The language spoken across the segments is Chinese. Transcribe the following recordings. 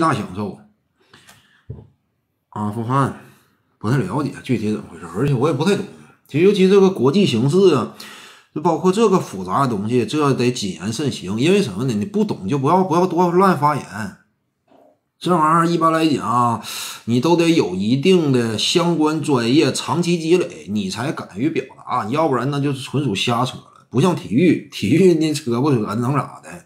大享受。阿富汗不太了解具体怎么回事，而且我也不太懂。其尤其这个国际形势啊，就包括这个复杂的东西，这得谨言慎行。因为什么呢？你不懂就不要不要多乱发言。这玩意儿一般来讲，你都得有一定的相关专业、长期积累，你才敢于表达，要不然那就是纯属瞎扯了。不像体育，体育你扯不扯能咋的？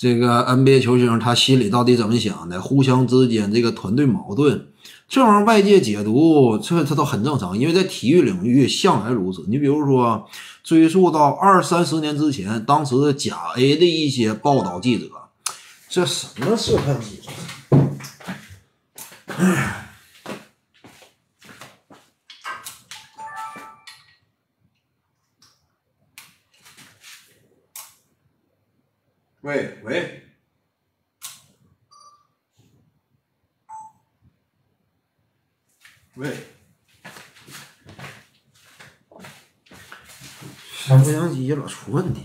这个 NBA 球星他心里到底怎么想的？互相之间这个团队矛盾，这玩意儿外界解读，这这都很正常，因为在体育领域向来如此。你比如说，追溯到二三十年之前，当时的甲 A 的一些报道记者，这什么是看记者？喂喂，喂，相不相机老出问题。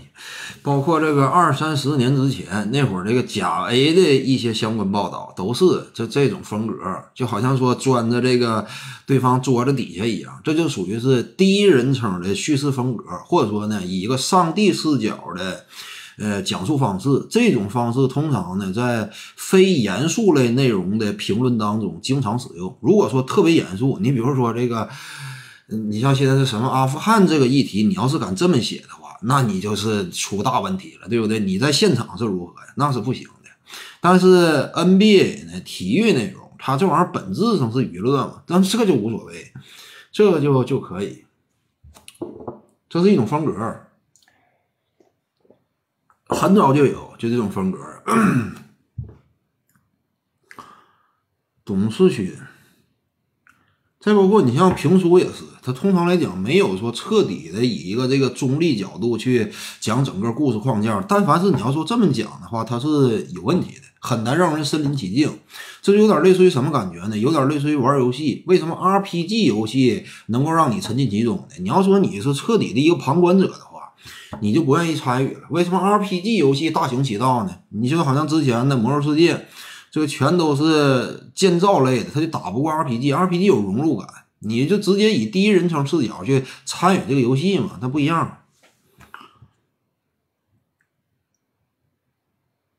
包括这个二三十年之前那会儿，这个甲 A 的一些相关报道都是这这种风格，就好像说钻着这个对方桌子底下一样，这就属于是第一人称的叙事风格，或者说呢，以一个上帝视角的呃讲述方式。这种方式通常呢，在非严肃类内容的评论当中经常使用。如果说特别严肃，你比如说这个，你像现在是什么阿富汗这个议题，你要是敢这么写的话。那你就是出大问题了，对不对？你在现场是如何呀？那是不行的。但是 NBA 呢，体育内容，它这玩意儿本质上是娱乐嘛，但这个就无所谓，这个就就可以，这是一种风格，很早就有，就这种风格。董事群。再包括你像评书也是，它通常来讲没有说彻底的以一个这个中立角度去讲整个故事框架。但凡是你要说这么讲的话，它是有问题的，很难让人身临其境。这就有点类似于什么感觉呢？有点类似于玩游戏。为什么 RPG 游戏能够让你沉浸其中呢？你要说你是彻底的一个旁观者的话，你就不愿意参与了。为什么 RPG 游戏大行其道呢？你就好像之前的《魔兽世界》。这个全都是建造类的，他就打不过 RPG，RPG 有融入感，你就直接以第一人称视角去参与这个游戏嘛，它不一样。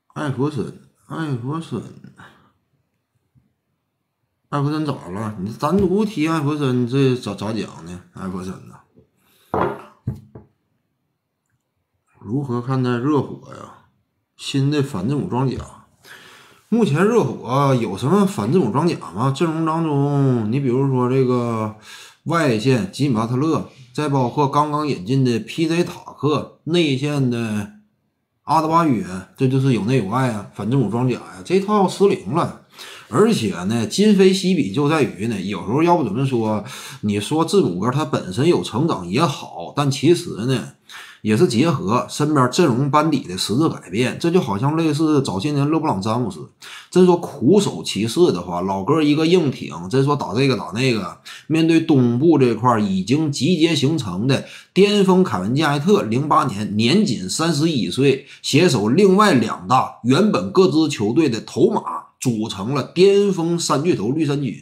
艾弗森，艾弗森，艾弗森咋了？你单独提艾弗森，这咋咋讲呢？艾弗森呢？如何看待热火呀？新的反字母装甲？目前热火有什么反字母装甲吗？阵容当中，你比如说这个外线吉米巴特勒，再包括刚刚引进的 P.J. 塔克，内线的阿德巴约，这就是有内有外啊，反字母装甲呀，这套失灵了。而且呢，今非昔比就在于呢，有时候要不怎么说，你说字母哥他本身有成长也好，但其实呢。也是结合身边阵容班底的实质改变，这就好像类似早些年勒布朗詹姆斯。真说苦守骑士的话，老哥一个硬挺，真说打这个打那个，面对东部这块已经集结形成的巅峰凯文加内特，零八年年仅三十一岁，携手另外两大原本各支球队的头马，组成了巅峰三巨头绿衫军。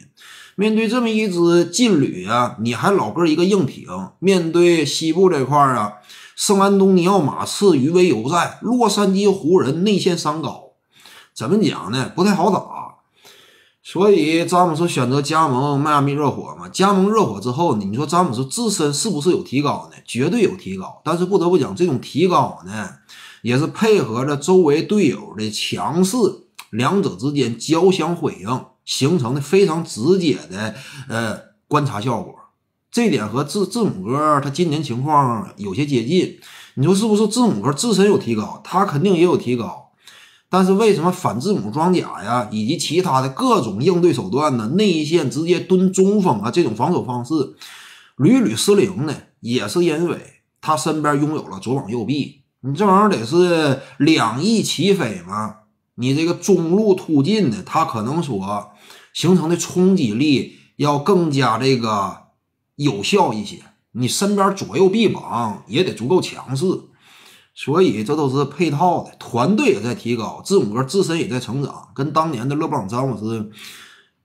面对这么一支劲旅啊，你还老哥一个硬挺，面对西部这块啊。圣安东尼奥马刺余威犹在，洛杉矶湖人内线三高，怎么讲呢？不太好打，所以詹姆斯选择加盟迈阿密热火嘛。加盟热火之后，你说詹姆斯自身是不是有提高呢？绝对有提高。但是不得不讲，这种提高呢，也是配合着周围队友的强势，两者之间交相辉映，形成的非常直接的呃观察效果。这点和字字母哥他今年情况有些接近，你说是不是？字母哥自身有提高，他肯定也有提高，但是为什么反字母装甲呀，以及其他的各种应对手段呢？内线直接蹲中锋啊，这种防守方式屡屡失灵呢？也是因为他身边拥有了左膀右臂，你这玩意儿得是两翼齐飞嘛？你这个中路突进的，他可能说形成的冲击力要更加这个。有效一些，你身边左右臂膀也得足够强势，所以这都是配套的，团队也在提高，字母哥自身也在成长，跟当年的勒布朗詹姆斯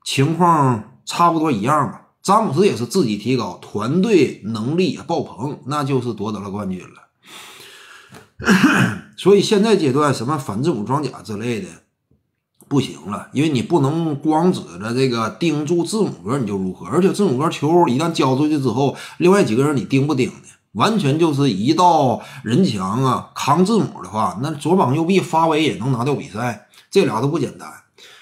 情况差不多一样吧。詹姆斯也是自己提高，团队能力也爆棚，那就是夺得了冠军了。所以现在阶段，什么反字母装甲之类的不行了，因为你不能光指着这个盯住字母哥你就如何，而且字母哥球一旦交出去之后，另外几个人你盯不盯的，完全就是一道人墙啊！扛字母的话，那左膀右臂发威也能拿掉比赛，这俩都不简单。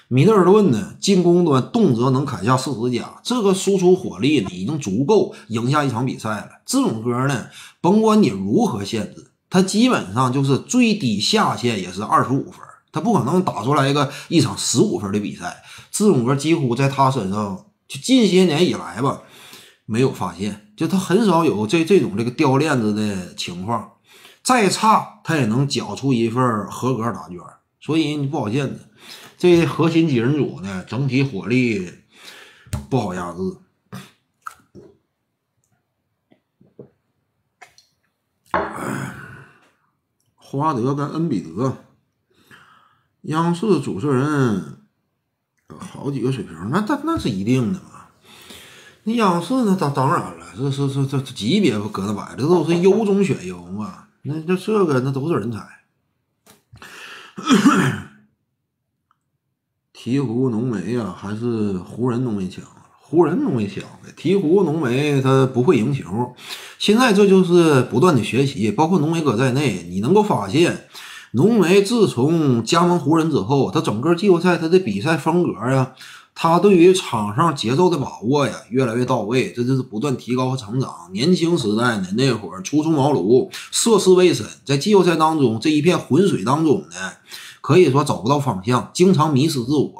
米德尔顿呢，进攻端动辄能砍下四十加，这个输出火力呢，已经足够赢下一场比赛了。字母哥呢，甭管你如何限制。他基本上就是最低下限也是二十五分，他不可能打出来一个一场十五分的比赛。字母哥几乎在他身上，就近些年以来吧，没有发现，就他很少有这这种这个掉链子的情况。再差他也能缴出一份合格答卷，所以你不好限制。这核心几人组呢，整体火力不好压制。霍华德跟恩比德，央视主持人好几个水平，那那那是一定的嘛。那央视呢？当当然了，这是是这级别不搁那摆，这都是优中选优嘛。那那这个那都是人才。鹈鹕浓眉啊，还是湖人浓眉强？湖人浓眉强的，鹈鹕浓眉他不会赢球。现在这就是不断的学习，包括浓眉哥在内，你能够发现，浓眉自从加盟湖人之后，他整个季后赛他的比赛风格呀，他对于场上节奏的把握呀，越来越到位，这就是不断提高和成长。年轻时代呢，那会儿初出茅庐，涉世未深，在季后赛当中这一片浑水当中呢，可以说找不到方向，经常迷失自我，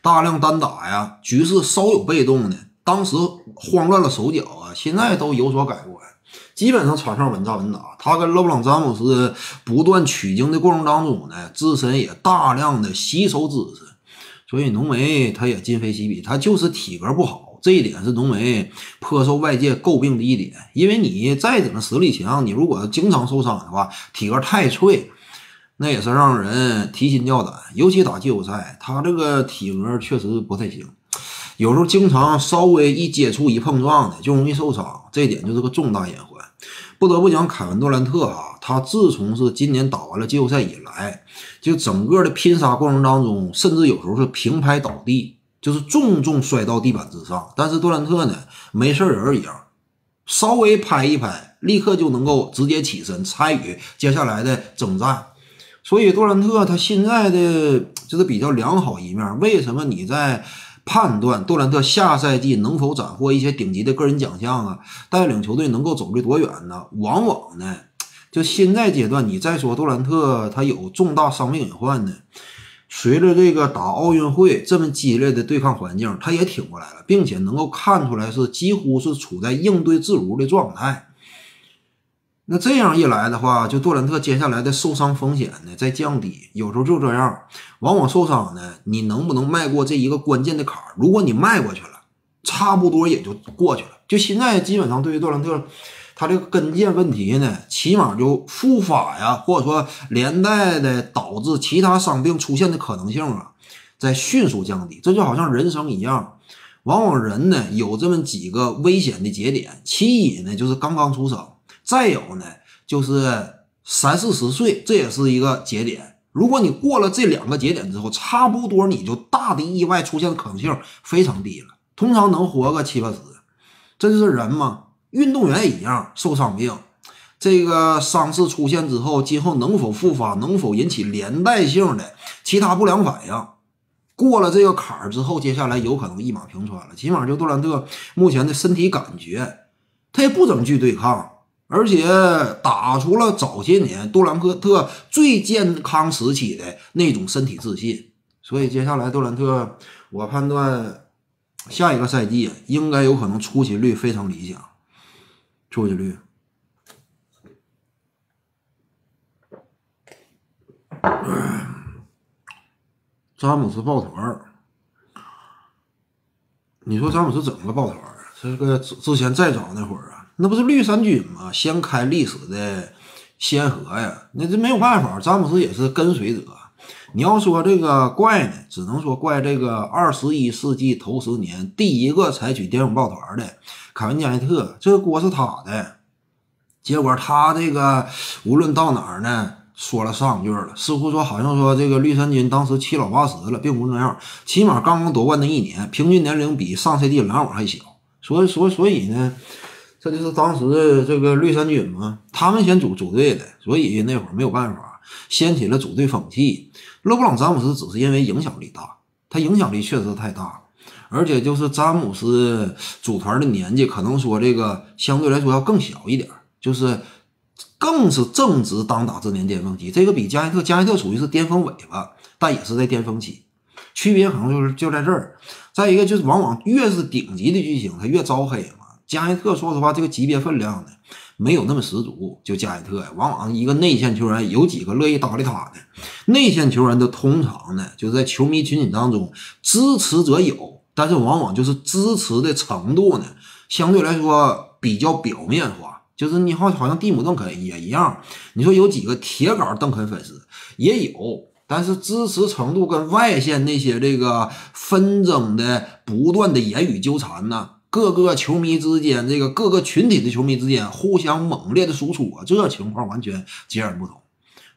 大量单打呀，局势稍有被动的，当时慌乱了手脚啊，现在都有所改观。基本上场上稳扎稳打，他跟勒布朗詹姆斯不断取经的过程当中呢，自身也大量的吸收知识，所以浓眉他也今非昔比，他就是体格不好，这一点是浓眉颇受外界诟病的一点。因为你再怎么实力强，你如果经常受伤的话，体格太脆，那也是让人提心吊胆。尤其打季后赛，他这个体格确实不太行。有时候经常稍微一接触一碰撞的就容易受伤，这一点就是个重大隐患。不得不讲凯文杜兰特啊，他自从是今年打完了季后赛以来，就整个的拼杀过程当中，甚至有时候是平拍倒地，就是重重摔到地板之上。但是杜兰特呢，没事人一样，稍微拍一拍，立刻就能够直接起身参与接下来的征战。所以杜兰特他现在的就是比较良好一面。为什么你在？判断杜兰特下赛季能否斩获一些顶级的个人奖项啊？带领球队能够走得多远呢？往往呢，就现在阶段，你再说杜兰特他有重大伤病隐患呢，随着这个打奥运会这么激烈的对抗环境，他也挺过来了，并且能够看出来是几乎是处在应对自如的状态。那这样一来的话，就杜兰特接下来的受伤风险呢在降低。有时候就这样，往往受伤呢，你能不能迈过这一个关键的坎儿？如果你迈过去了，差不多也就过去了。就现在基本上对于杜兰特，他这个跟腱问题呢，起码就复发呀，或者说连带的导致其他伤病出现的可能性啊，在迅速降低。这就好像人生一样，往往人呢有这么几个危险的节点，其一呢就是刚刚出生。再有呢，就是三四十岁，这也是一个节点。如果你过了这两个节点之后，差不多你就大的意外出现的可能性非常低了，通常能活个七八十。这就是人嘛，运动员也一样，受伤病，这个伤势出现之后，今后能否复发，能否引起连带性的其他不良反应？过了这个坎儿之后，接下来有可能一马平川了。起码就杜兰特目前的身体感觉，他也不怎么去对抗。而且打出了早些年杜兰特最健康时期的那种身体自信，所以接下来杜兰特，我判断下一个赛季应该有可能出勤率非常理想，出勤率。詹姆斯抱团儿，你说詹姆斯怎么个抱团儿？这个之之前再早那会儿啊。那不是绿衫军吗？先开历史的先河呀，那这没有办法，詹姆斯也是跟随者。你要说这个怪呢，只能说怪这个二十一世纪头十年第一个采取巅峰抱团的凯文加内特，这个锅是他的。结果他这个无论到哪儿呢，说了上句了，似乎说好像说这个绿衫军当时七老八十了，并不是那样，起码刚刚夺冠那一年，平均年龄比上赛季篮网还小。所以，所所以呢，这就是当时这个绿衫军嘛，他们先组组队的，所以那会儿没有办法，掀起了组队风气。勒布朗詹姆斯只是因为影响力大，他影响力确实太大，而且就是詹姆斯组团的年纪，可能说这个相对来说要更小一点，就是更是正值当打之年巅峰期。这个比加内特，加内特属于是巅峰尾巴，但也是在巅峰期，区别可能就是就在这儿。再一个就是，往往越是顶级的巨星，他越招黑嘛。加内特说实话，这个级别分量呢。没有那么十足，就加内特呀，往往一个内线球员有几个乐意搭理他的。内线球员的通常呢，就是在球迷群体当中支持者有，但是往往就是支持的程度呢，相对来说比较表面化。就是你好，好像蒂姆·邓肯也一样。你说有几个铁杆邓肯粉丝也有，但是支持程度跟外线那些这个纷争的不断的言语纠缠呢？各个球迷之间，这个各个群体的球迷之间互相猛烈的输出啊，这情况完全截然不同。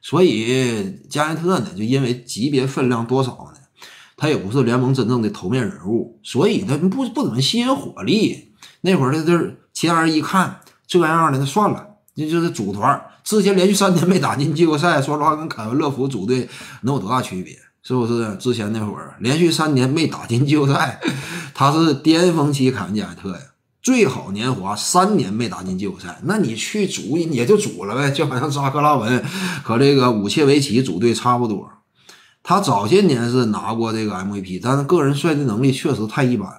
所以加内特呢，就因为级别分量多少呢，他也不是联盟真正的头面人物，所以他不不怎么吸引火力。那会儿的这其他人一看这样的，那算了，那就是组团。之前连续三年没打进季后赛，说实话跟凯文乐福组队能有多大区别？是不是？之前那会儿连续三年没打进季后赛。他是巅峰期凯文加内特呀，最好年华三年没打进季后赛，那你去组也就组了呗，就好像扎克拉文和这个武切维奇组队差不多。他早些年是拿过这个 MVP，但是个人率队能力确实太一般，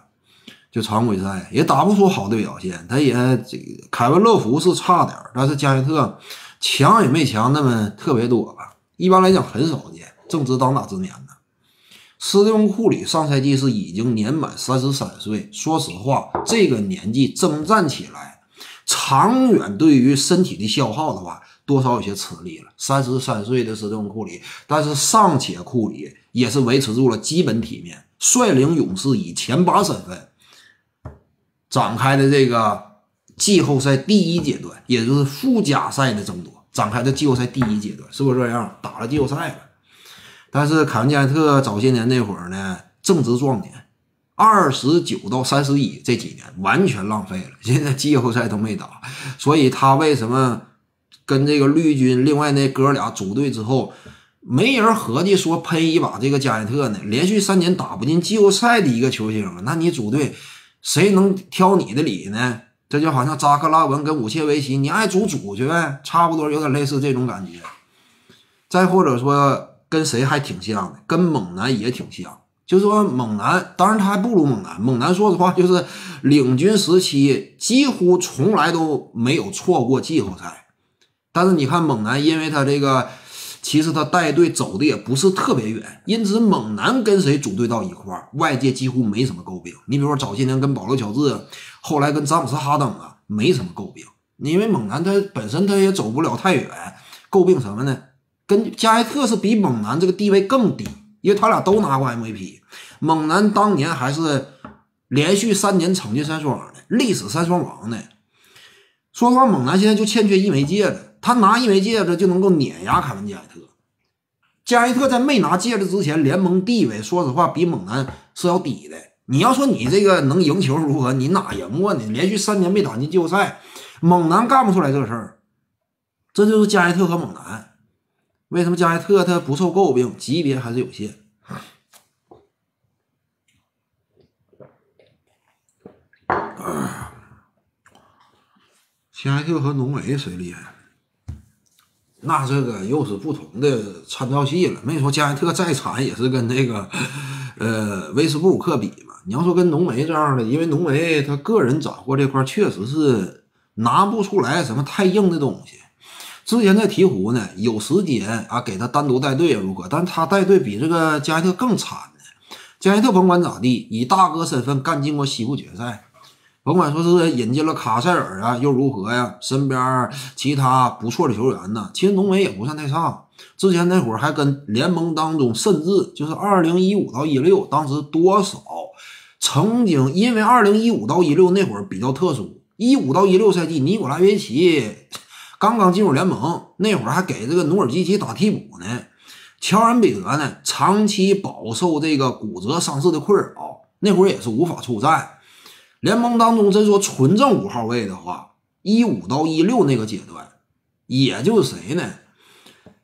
就常规赛也打不出好的表现。他也这个凯文乐福是差点，但是加内特强也没强那么特别多吧，一般来讲很少见，正值当打之年呢。斯蒂芬·库里上赛季是已经年满三十三岁。说实话，这个年纪征战起来，长远对于身体的消耗的话，多少有些吃力了。三十三岁的斯蒂芬·库里，但是尚且库里也是维持住了基本体面，率领勇士以前八身份展开的这个季后赛第一阶段，也就是附加赛的争夺，展开的季后赛第一阶段，是不是这样？打了季后赛了。但是凯文加内特早些年那会儿呢，正值壮年，二十九到三十一这几年完全浪费了，现在季后赛都没打，所以他为什么跟这个绿军另外那哥俩组队之后，没人合计说喷一把这个加内特呢？连续三年打不进季后赛的一个球星，那你组队谁能挑你的理呢？这就好像扎克拉文跟武切维奇，你爱组组去呗，差不多有点类似这种感觉。再或者说。跟谁还挺像的，跟猛男也挺像。就是说猛男，当然他还不如猛男。猛男说实话，就是领军时期几乎从来都没有错过季后赛。但是你看猛男，因为他这个其实他带队走的也不是特别远，因此猛男跟谁组队到一块，外界几乎没什么诟病。你比如说早些年跟保罗乔治，后来跟詹姆斯哈登啊，没什么诟病。因为猛男他本身他也走不了太远，诟病什么呢？跟加内特是比猛男这个地位更低，因为他俩都拿过 MVP。猛男当年还是连续三年场均三双的历史三双王呢。说实话，猛男现在就欠缺一枚戒指，他拿一枚戒指就能够碾压凯文加内特。加内特在没拿戒指之前，联盟地位说实话比猛男是要低的。你要说你这个能赢球如何？你哪赢过呢？连续三年没打进季后赛，猛男干不出来这事儿。这就是加内特和猛男。为什么加内特他不受诟病？级别还是有限。加内特和浓眉谁厉害？那这个又是不同的参照系了。没说加内特再惨也是跟那个呃威斯布鲁克比嘛。你要说跟浓眉这样的，因为浓眉他个人斩获这块确实是拿不出来什么太硬的东西。之前在鹈鹕呢，有时间啊，给他单独带队如何？但他带队比这个加内特更惨呢。加内特甭管咋地，以大哥身份干进过西部决赛，甭管说是引进了卡塞尔啊，又如何呀？身边其他不错的球员呢？其实浓眉也不算太差。之前那会儿还跟联盟当中，甚至就是二零一五到一六，当时多少曾经因为二零一五到一六那会儿比较特殊，一五到一六赛季尼古拉约奇刚刚进入联盟，那会儿还给这个努尔基奇打替补呢。乔恩比德呢，长期饱受这个骨折伤势的困扰，那会儿也是无法出战。联盟当中，真说纯正五号位的话，一五到一六那个阶段，也就是谁呢？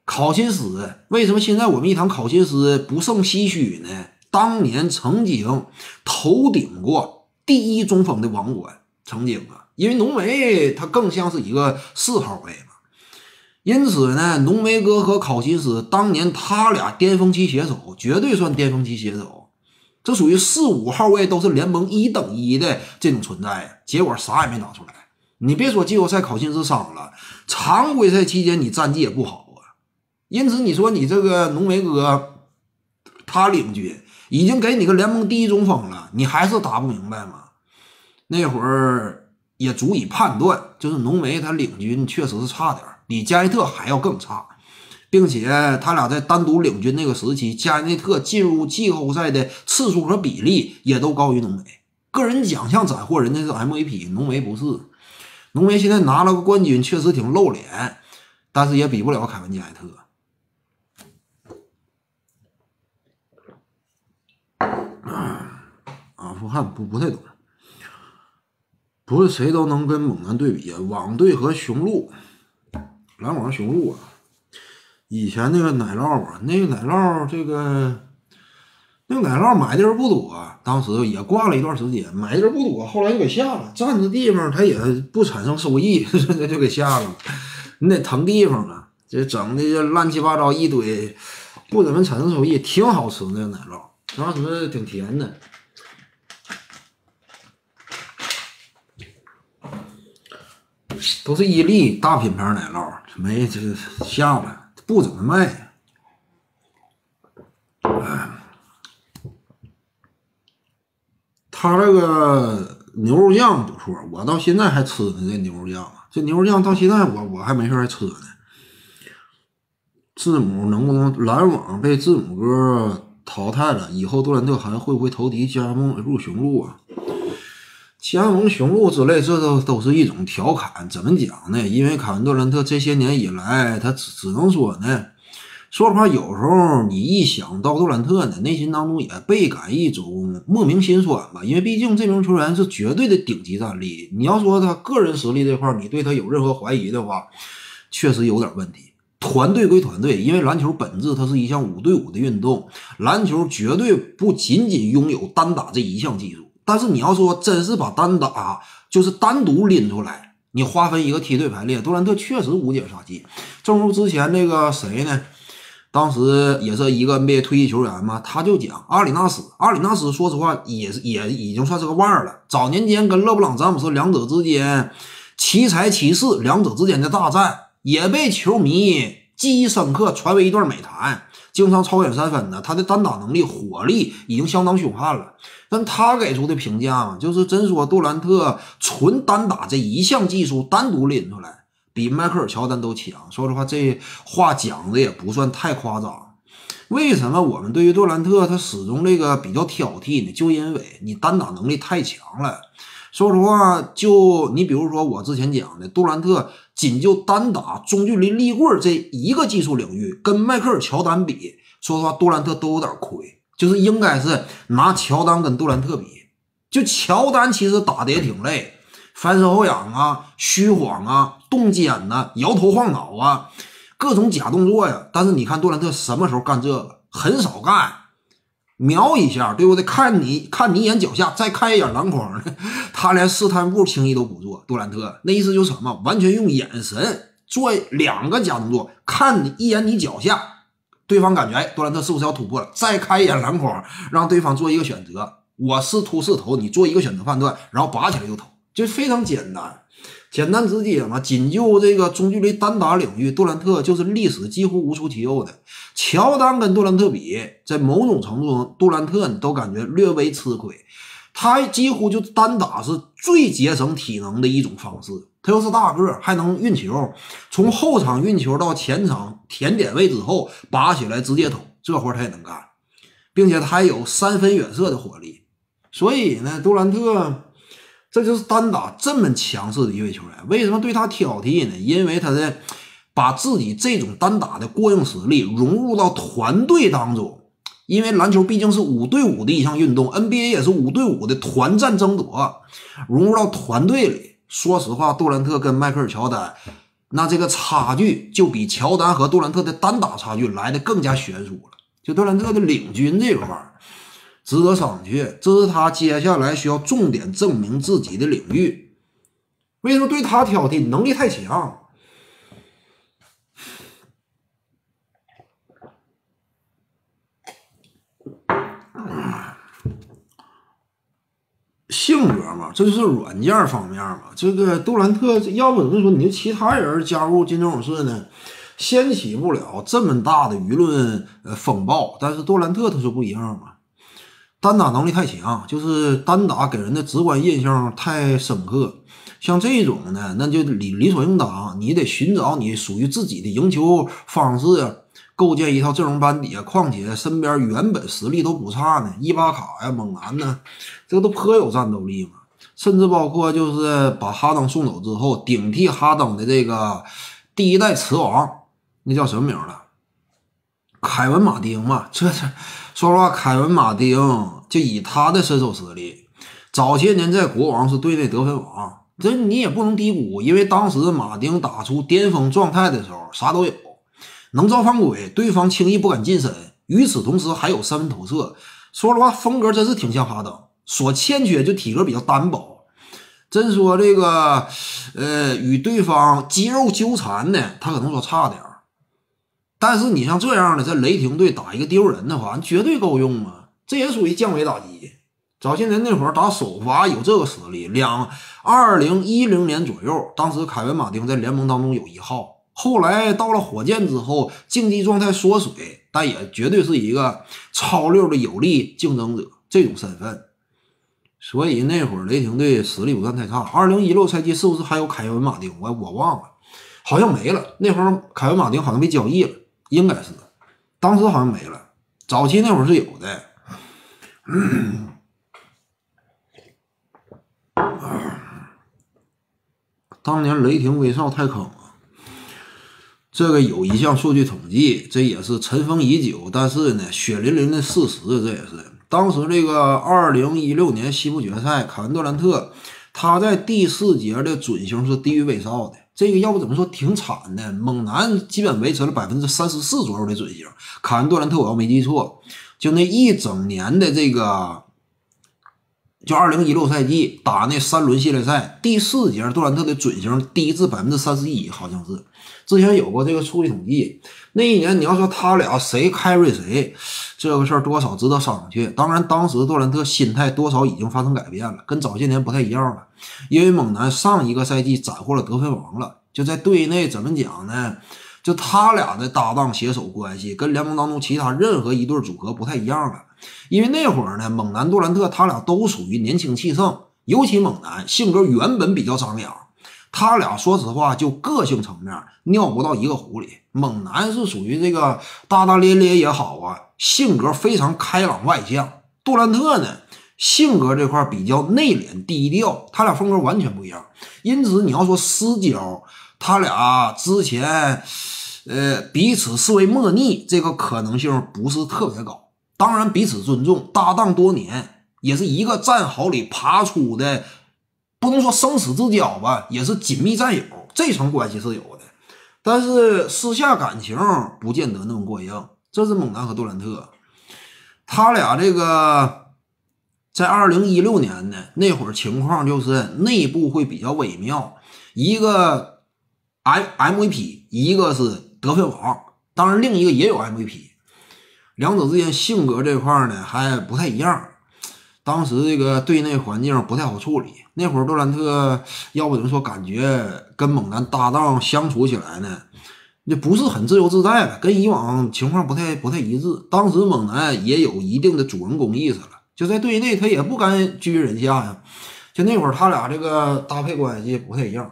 考辛斯。为什么现在我们一谈考辛斯不胜唏嘘呢？当年曾经头顶过第一中锋的王冠，曾经啊，因为浓眉他更像是一个四号位嘛，因此呢，浓眉哥和考辛斯当年他俩巅峰期携手，绝对算巅峰期携手。这属于四五号位都是联盟一等一的这种存在呀，结果啥也没拿出来。你别说季后赛考辛斯伤了，常规赛期间你战绩也不好啊。因此你说你这个浓眉哥，他领军已经给你个联盟第一中锋了，你还是打不明白吗？那会儿也足以判断，就是浓眉他领军确实是差点，比加内特还要更差。并且他俩在单独领军那个时期，加内特进入季后赛的次数和比例也都高于浓眉。个人奖项斩获人家是 MVP，浓眉不是。浓眉现在拿了个冠军，确实挺露脸，但是也比不了凯文加内特。阿富汗不不太懂，不是谁都能跟猛男对比啊。网队和雄鹿，篮网雄鹿啊。以前那个奶酪啊，那个奶酪，这个那个奶酪买的人不多，当时也挂了一段时间，买的人不多，后来就给下了。占着地方，它也不产生收益，这就给下了。你得腾地方啊，这整的乱七八糟一堆，不怎么产生收益，挺好吃那个奶酪，当时挺甜的，都是伊利大品牌奶酪，没这下了。不怎么卖，他这个牛肉酱不错，我到现在还吃呢。这牛肉酱，这牛肉酱到现在我我还没事还吃呢。字母能不能篮网被字母哥淘汰了以后，杜兰特还会不会投敌加盟入雄鹿啊？加盟雄鹿之类，这都都是一种调侃。怎么讲呢？因为凯文杜兰特这些年以来，他只只能说呢，说实话，有时候你一想到杜兰特呢，内心当中也倍感一种莫名心酸吧。因为毕竟这名球员是绝对的顶级战力。你要说他个人实力这块，你对他有任何怀疑的话，确实有点问题。团队归团队，因为篮球本质它是一项五对五的运动，篮球绝对不仅仅拥有单打这一项技术。但是你要说真是把单打就是单独拎出来，你划分一个梯队排列，杜兰特确实无解杀技。正如之前那个谁呢，当时也是一个 NBA 退役球员嘛，他就讲阿里纳斯，阿里纳斯说实话也是也已经算是个腕儿了。早年间跟勒布朗詹姆斯两者之间奇才奇士两者之间的大战，也被球迷记忆深刻，传为一段美谈。经常超远三分的，他的单打能力、火力已经相当凶悍了。但他给出的评价嘛，就是真说杜兰特纯单打这一项技术单独拎出来，比迈克尔乔丹都强。说实话，这话讲的也不算太夸张。为什么我们对于杜兰特他始终这个比较挑剔呢？就因为你单打能力太强了。说实话，就你比如说我之前讲的，杜兰特仅就单打中距离立棍这一个技术领域，跟迈克尔乔丹比，说实话，杜兰特都有点亏，就是应该是拿乔丹跟杜兰特比。就乔丹其实打的也挺累，翻身后仰啊、虚晃啊、动肩呐、摇头晃脑啊，各种假动作呀。但是你看杜兰特什么时候干这个？很少干。瞄一下，对不对？看你看你一眼脚下，再看一眼篮筐，他连试探步轻易都不做。杜兰特那意思就是什么？完全用眼神做两个假动作，看你一眼你脚下，对方感觉哎，杜兰特是不是要突破了？再开一眼篮筐，让对方做一个选择。我是突是投，你做一个选择判断，然后拔起来就投，就非常简单。简单直接嘛，仅就这个中距离单打领域，杜兰特就是历史几乎无出其右的。乔丹跟杜兰特比，在某种程度上，杜兰特你都感觉略微吃亏。他几乎就单打是最节省体能的一种方式。他又是大个，还能运球，从后场运球到前场甜点位之后拔起来直接投，这活他也能干，并且他还有三分远射的火力。所以呢，杜兰特这就是单打这么强势的一位球员。为什么对他挑剔呢？因为他的把自己这种单打的过硬实力融入到团队当中。因为篮球毕竟是五对五的一项运动，NBA 也是五对五的团战争夺，融入到团队里。说实话，杜兰特跟迈克尔乔丹，那这个差距就比乔丹和杜兰特的单打差距来的更加悬殊了。就杜兰特的领军这块儿。值得商榷，这是他接下来需要重点证明自己的领域。为什么对他挑剔？能力太强，性格嘛，这就是软件方面嘛。这个杜兰特，要不怎么说你就其他人加入金州勇士呢，掀起不了这么大的舆论呃风暴。但是杜兰特他就不一样嘛。单打能力太强，就是单打给人的直观印象太深刻。像这种呢，那就理理所应当，你得寻找你属于自己的赢球方式，构建一套阵容班底。况且身边原本实力都不差呢，伊巴卡呀、猛男呢，这都颇有战斗力嘛。甚至包括就是把哈登送走之后，顶替哈登的这个第一代词王，那叫什么名了？凯文马丁嘛，这这。说实话，凯文·马丁就以他的身手实力，早些年在国王是队内得分王，这你也不能低估。因为当时马丁打出巅峰状态的时候，啥都有，能造犯规，对方轻易不敢近身。与此同时，还有三分投射。说实话，风格真是挺像哈登，所欠缺就体格比较单薄。真说这个，呃，与对方肌肉纠缠呢，他可能说差点儿。但是你像这样的，在雷霆队打一个丢人的话，绝对够用啊！这也属于降维打击。早些年那会儿打首发有这个实力，两二零一零年左右，当时凯文马丁在联盟当中有一号。后来到了火箭之后，竞技状态缩水，但也绝对是一个超六的有力竞争者这种身份。所以那会儿雷霆队实力不算太差。二零一六赛季是不是还有凯文马丁？我我忘了，好像没了。那会儿凯文马丁好像被交易了。应该是，当时好像没了，早期那会儿是有的。当年雷霆威少太坑，这个有一项数据统计，这也是尘封已久，但是呢血淋淋的事实，这也是当时这个二零一六年西部决赛，凯文杜兰特他在第四节的准星是低于威少的。这个要不怎么说挺惨的？猛男基本维持了百分之三十四左右的准星。凯文杜兰特，我要没记错，就那一整年的这个，就二零一六赛季打那三轮系列赛第四节，杜兰特的准星低至百分之三十一，好像是。之前有过这个数据统计，那一年你要说他俩谁 carry 谁，这个事儿多少值得商榷。当然，当时杜兰特心态多少已经发生改变了，跟早些年不太一样了。因为猛男上一个赛季斩获了得分王了，就在队内怎么讲呢？就他俩的搭档携手关系跟联盟当中其他任何一对组合不太一样了。因为那会儿呢，猛男杜兰特他俩都属于年轻气盛，尤其猛男性格原本比较张扬，他俩说实话就个性层面尿不到一个壶里。猛男是属于这个大大咧咧也好啊，性格非常开朗外向。杜兰特呢？性格这块比较内敛低调，他俩风格完全不一样。因此，你要说私交，他俩之前，呃，彼此视为莫逆，这个可能性不是特别高。当然，彼此尊重，搭档多年，也是一个战壕里爬出的，不能说生死之交吧，也是紧密战友，这层关系是有的。但是私下感情不见得那么过硬。这是猛男和杜兰特，他俩这个。在二零一六年呢，那会儿情况就是内部会比较微妙，一个 M MVP，一个是得分王，当然另一个也有 MVP，两者之间性格这块呢还不太一样。当时这个队内环境不太好处理，那会儿杜兰特要不怎么说，感觉跟猛男搭档相处起来呢，那不是很自由自在了，跟以往情况不太不太一致。当时猛男也有一定的主人公意识了。就在队内他也不甘居人下呀。就那会儿他俩这个搭配关系不太一样，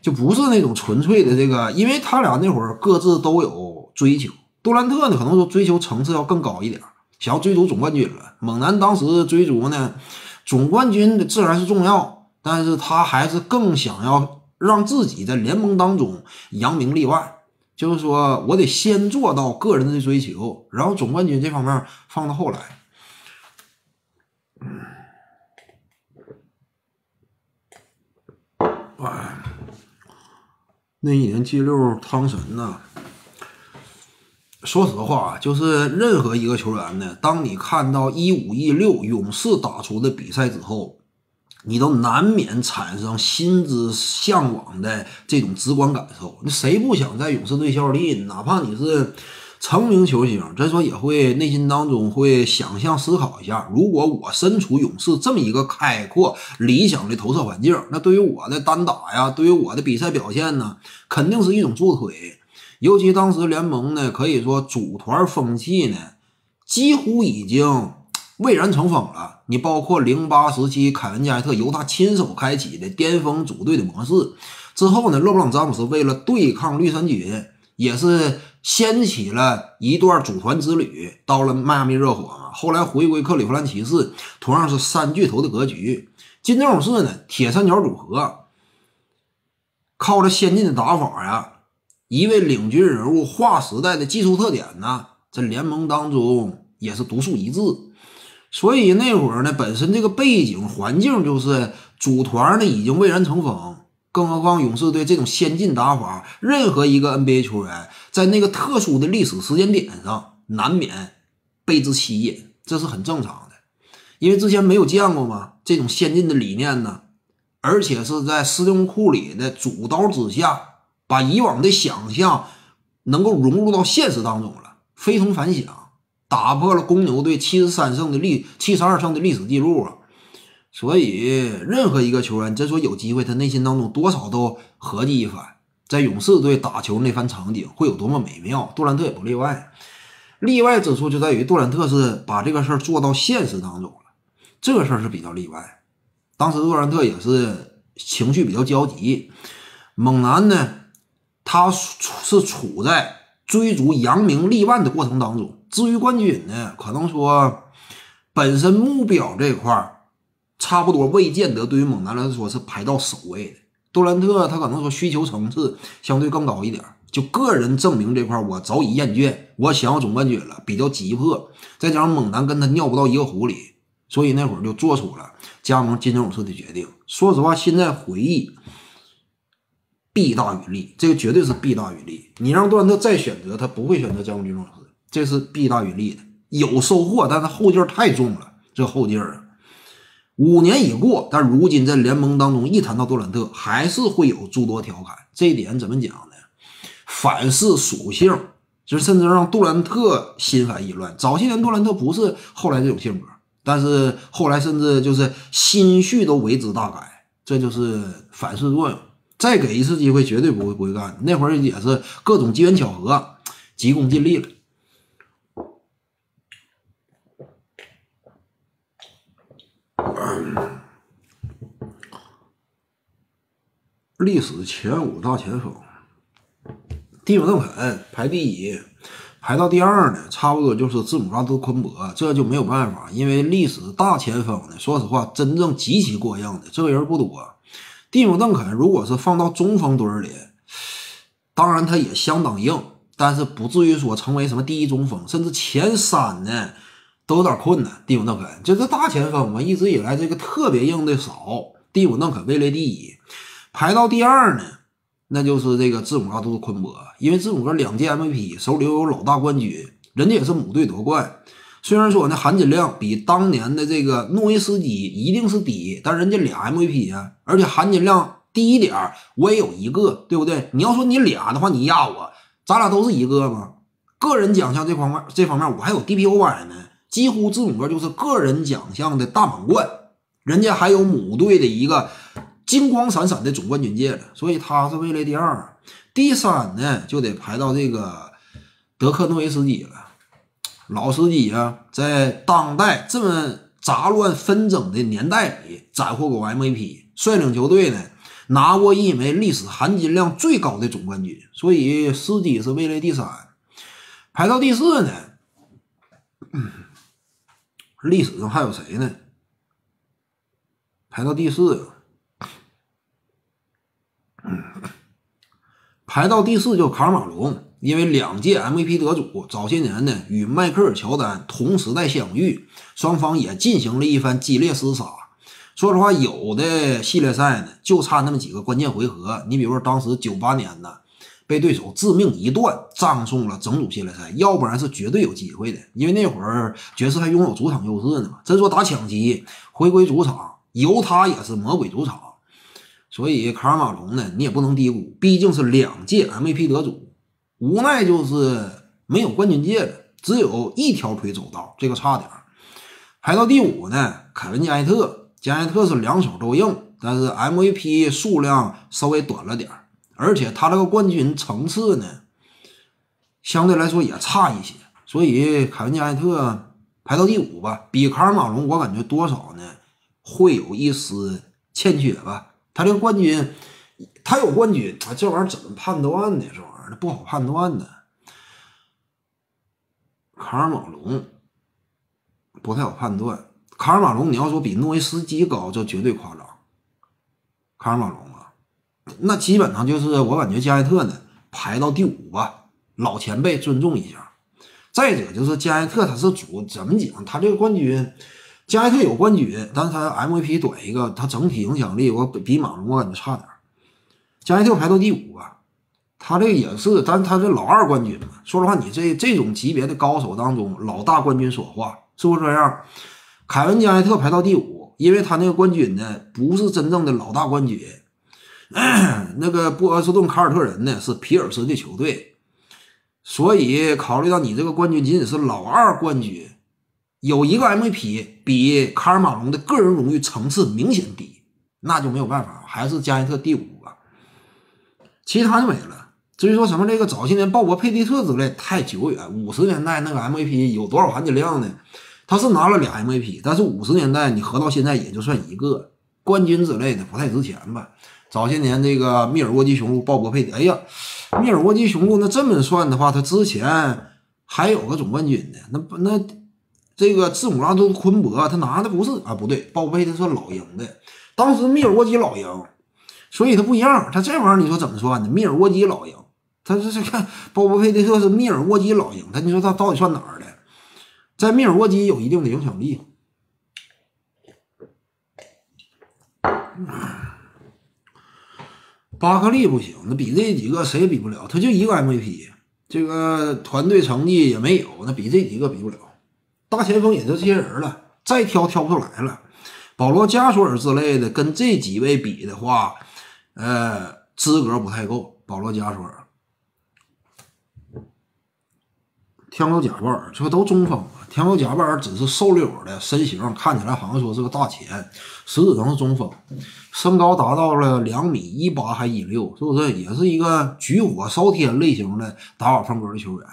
就不是那种纯粹的这个，因为他俩那会儿各自都有追求。杜兰特呢，可能说追求层次要更高一点，想要追逐总冠军了。猛男当时追逐呢，总冠军的自然是重要，但是他还是更想要让自己在联盟当中扬名立万。就是说我得先做到个人的追求，然后总冠军这方面放到后来。哎，那一年 G 六汤神呐，说实话，就是任何一个球员呢，当你看到一五一六勇士打出的比赛之后，你都难免产生心之向往的这种直观感受。那谁不想在勇士队效力？哪怕你是。成名球星，咱说也会内心当中会想象思考一下，如果我身处勇士这么一个开阔理想的投射环境，那对于我的单打呀，对于我的比赛表现呢，肯定是一种助推。尤其当时联盟呢，可以说组团风气呢，几乎已经蔚然成风了。你包括零八时期凯文加内特由他亲手开启的巅峰组队的模式，之后呢，勒布朗詹姆斯为了对抗绿衫军，也是。掀起了一段组团之旅，到了迈阿密热火嘛，后来回归克利夫兰骑士，同样是三巨头的格局。金州勇士呢，铁三角组合，靠着先进的打法呀，一位领军人物划时代的技术特点呢，在联盟当中也是独树一帜。所以那会儿呢，本身这个背景环境就是组团呢已经蔚然成风。更何况勇士队这种先进打法，任何一个 NBA 球员在那个特殊的历史时间点上，难免被之吸引，这是很正常的。因为之前没有见过嘛，这种先进的理念呢，而且是在斯通库里的主刀之下，把以往的想象能够融入到现实当中了，非同凡响，打破了公牛队七十三胜的历七十二胜的历史记录啊！所以，任何一个球员，真说有机会，他内心当中多少都合计一番，在勇士队打球那番场景会有多么美妙。杜兰特也不例外，例外之处就在于杜兰特是把这个事儿做到现实当中了，这个事儿是比较例外。当时杜兰特也是情绪比较焦急，猛男呢，他是处在追逐扬名立万的过程当中。至于冠军呢，可能说本身目标这块儿。差不多未见得，对于猛男来说是排到首位的。杜兰特他可能说需求层次相对更高一点，就个人证明这块我早已厌倦，我想要总冠军了，比较急迫。再加上猛男跟他尿不到一个壶里，所以那会儿就做出了加盟金州勇士的决定。说实话，现在回忆，弊大于利，这个绝对是弊大于利。你让杜兰特再选择，他不会选择加盟金州勇士，这是弊大于利的。有收获，但是后劲太重了，这后劲儿啊。五年已过，但如今在联盟当中一谈到杜兰特，还是会有诸多调侃。这一点怎么讲呢？反噬属性，就是甚至让杜兰特心烦意乱。早些年杜兰特不是后来这种性格，但是后来甚至就是心绪都为之大改，这就是反噬作用。再给一次机会，绝对不会不会干。那会儿也是各种机缘巧合，急功近利了。历史前五大前锋，蒂姆·邓肯排第一，排到第二呢，差不多就是字母哥德昆博，这就没有办法，因为历史大前锋呢，说实话，真正极其过硬的这个人不多。蒂姆·邓肯如果是放到中锋堆里，当然他也相当硬，但是不至于说成为什么第一中锋，甚至前三呢。都有点困难。蒂姆·邓肯就是大前锋嘛，一直以来这个特别硬的少。蒂姆·邓肯位列第一，排到第二呢，那就是这个字母哥杜昆博，因为字母哥两届 MVP，手里有老大冠军，人家也是母队夺冠。虽然说呢含金量比当年的这个诺维斯基一定是低，但人家俩 MVP 啊，而且含金量低一点我也有一个，对不对？你要说你俩的话，你压我，咱俩都是一个吗？个人奖项这方面，这方面我还有 DPOY 呢。几乎字母哥就是个人奖项的大满贯，人家还有母队的一个金光闪闪的总冠军戒指，所以他是位列第二。第三呢，就得排到这个德克诺维斯基了。老司机啊，在当代这么杂乱纷争的年代里斩获过 MVP，率领球队呢拿过一枚历史含金量最高的总冠军。所以司机是位列第三，排到第四呢。历史上还有谁呢？排到第四，排到第四就卡尔马龙，因为两届 MVP 得主，早些年呢与迈克尔乔丹同时代相遇，双方也进行了一番激烈厮杀。说实话，有的系列赛呢就差那么几个关键回合。你比如说当时九八年呢。被对手致命一断葬送了整组系列赛，要不然是绝对有机会的。因为那会儿爵士还拥有主场优势呢嘛。真说打抢七回归主场，犹他也是魔鬼主场，所以卡尔马龙呢，你也不能低估，毕竟是两届 MVP 得主，无奈就是没有冠军戒指，只有一条腿走道，这个差点儿。排到第五呢，凯文加内特，加内特是两手都硬，但是 MVP 数量稍微短了点儿。而且他这个冠军层次呢，相对来说也差一些，所以凯文加内特排到第五吧，比卡尔马龙我感觉多少呢，会有一丝欠缺吧。他这个冠军，他有冠军，啊，这玩意儿怎么判断呢？这玩意儿不好判断呢。卡尔马龙不太好判断，卡尔马龙你要说比诺维斯基高，这绝对夸张。卡尔马龙啊。那基本上就是我感觉加内特呢排到第五吧，老前辈尊重一下。再者就是加内特他是主，怎么讲？他这个冠军，加内特有冠军，但是他 MVP 短一个，他整体影响力我比马龙我感觉差点。加内特排到第五吧，他这个也是，但他是老二冠军嘛。说实话，你这这种级别的高手当中，老大冠军说话是不是这样？凯文加内特排到第五，因为他那个冠军呢不是真正的老大冠军。那个波士顿凯尔特人呢是皮尔斯的球队，所以考虑到你这个冠军仅仅是老二冠军，有一个 MVP 比卡尔马龙的个人荣誉层次明显低，那就没有办法，还是加内特第五吧，其他就没了。至于说什么这个早些年鲍勃佩蒂特之类太久远，五十年代那个 MVP 有多少含金量呢？他是拿了俩 MVP，但是五十年代你合到现在也就算一个冠军之类的，不太值钱吧。早些年，这个密尔沃基雄鹿鲍勃佩蒂，哎呀，密尔沃基雄鹿那这么算的话，他之前还有个总冠军呢。那不那这个字母拉都昆博，他拿的不是啊？不对，鲍勃佩蒂是老鹰的，当时密尔沃基老鹰，所以他不一样。他这玩意儿你说怎么算呢？密尔沃基老鹰，他这是看鲍勃佩蒂特是密尔沃基老鹰，他你说他到底算哪儿的？在密尔沃基有一定的影响力。巴克利不行，那比这几个谁也比不了，他就一个 MVP，这个团队成绩也没有，那比这几个比不了。大前锋也就这些人了，再挑挑不出来了。保罗加索尔之类的，跟这几位比的话，呃，资格不太够。保罗加索尔。天狗贾巴尔，这不都中锋啊。天狗贾巴尔只是瘦溜的身形，看起来好像说是个大前，实质上是中锋，身高达到了两米一八还一六，是不是？也是一个举火烧天类型的打法风格的球员，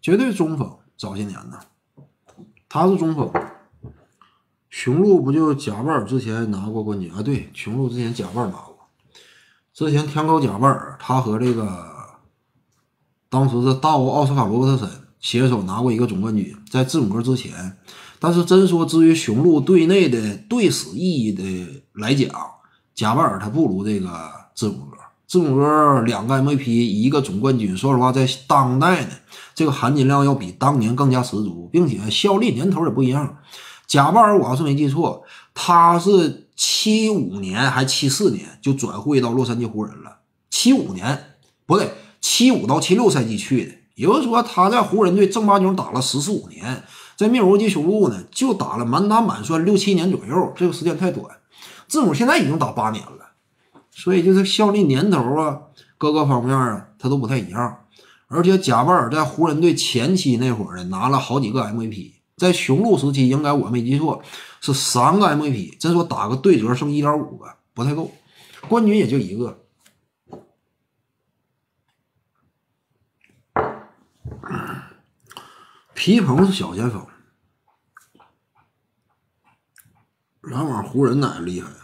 绝对中锋。早些年呢，他是中锋。雄鹿不就贾巴尔之前拿过冠军啊？对，雄鹿之前贾巴尔拿过。之前天狗贾巴尔，他和这个当时是大欧奥斯卡罗伯特森。携手拿过一个总冠军，在字母哥之前，但是真说至于雄鹿队内的队史意义的来讲，贾巴尔他不如这个字母哥。字母哥两个 MVP，一个总冠军，说实话，在当代呢，这个含金量要比当年更加十足，并且效力年头也不一样。贾巴尔我要是没记错，他是七五年还七四年就转会到洛杉矶湖人了，七五年不对，七五到七六赛季去的。也就是说，他在湖人队正八经打了十四五年，在密尔沃基雄鹿呢，就打了满打满算六七年左右，这个时间太短。字母现在已经打八年了，所以就是效力年头啊，各个方面啊，他都不太一样。而且贾巴尔在湖人队前期那会儿呢，拿了好几个 MVP，在雄鹿时期，应该我没记错是三个 MVP。真说打个对折剩一点五个，不太够，冠军也就一个。皮蓬是小前锋，篮网湖人哪厉害呀？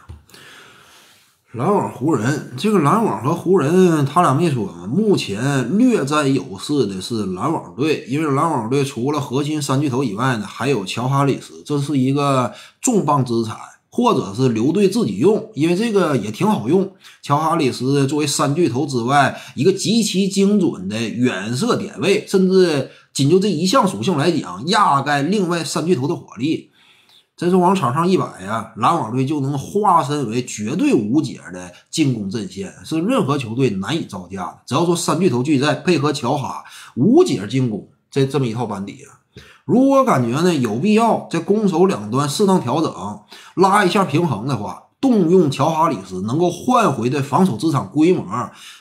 篮网湖人，这个篮网和湖人，他俩没说吗？目前略占优势的是篮网队，因为篮网队除了核心三巨头以外呢，还有乔哈里斯，这是一个重磅资产，或者是留队自己用，因为这个也挺好用。乔哈里斯作为三巨头之外一个极其精准的远射点位，甚至仅就这一项属性来讲，压盖另外三巨头的火力。这是往场上一摆呀，篮网队就能化身为绝对无解的进攻阵线，是任何球队难以招架的。只要说三巨头俱在，配合乔哈无解进攻，这这么一套班底啊，如果感觉呢有必要在攻守两端适当调整，拉一下平衡的话，动用乔哈里斯能够换回的防守资产规模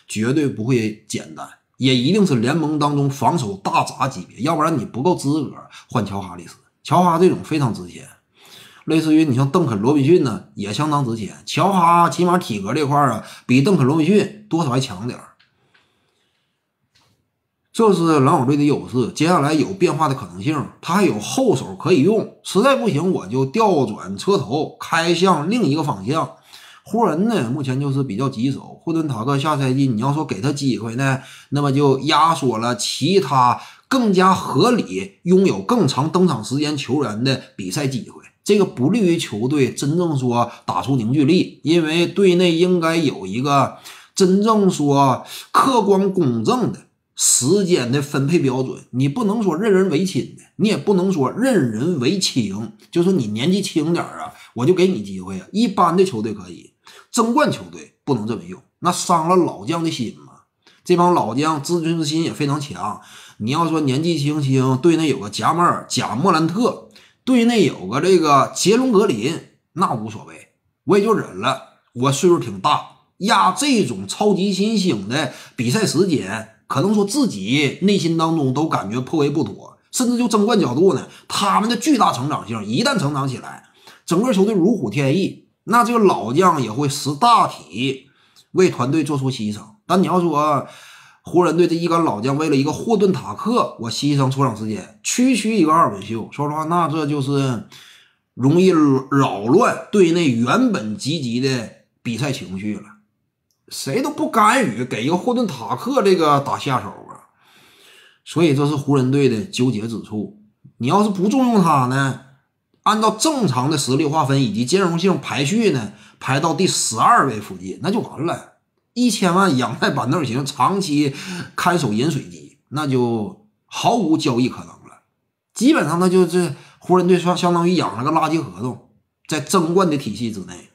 绝对不会简单，也一定是联盟当中防守大闸级别，要不然你不够资格换乔哈里斯。乔哈这种非常值钱。类似于你像邓肯·罗宾逊呢，也相当值钱。乔哈起码体格这块啊，比邓肯·罗宾逊多少还强点儿。这是篮网队的优势。接下来有变化的可能性，他还有后手可以用。实在不行，我就调转车头开向另一个方向。湖人呢，目前就是比较棘手。霍顿塔克下赛季你要说给他机会呢，那么就压缩了其他更加合理、拥有更长登场时间球员的比赛机会。这个不利于球队真正说打出凝聚力，因为队内应该有一个真正说客观公正的时间的分配标准。你不能说任人唯亲的，你也不能说任人唯亲，就说你年纪轻点啊，我就给你机会啊。一般的球队可以，争冠球队不能这么用，那伤了老将的心嘛。这帮老将自尊心也非常强。你要说年纪轻轻，队内有个贾马尔、贾莫兰特。队内有个这个杰伦格林，那无所谓，我也就忍了。我岁数挺大，压这种超级新星的比赛时间，可能说自己内心当中都感觉颇为不妥。甚至就争冠角度呢，他们的巨大成长性一旦成长起来，整个球队如虎添翼，那这个老将也会识大体，为团队做出牺牲。但你要说，湖人队这一干老将为了一个霍顿塔克，我牺牲出场时间，区区一个二本秀，说实话，那这就是容易扰乱队内原本积极的比赛情绪了。谁都不甘于给一个霍顿塔克这个打下手啊，所以这是湖人队的纠结之处。你要是不重用他呢，按照正常的实力划分以及兼容性排序呢，排到第十二位附近，那就完了。一千万养在板凳型，长期看守饮水机，那就毫无交易可能了。基本上，那就是湖人队相相当于养了个垃圾合同，在争冠的体系之内。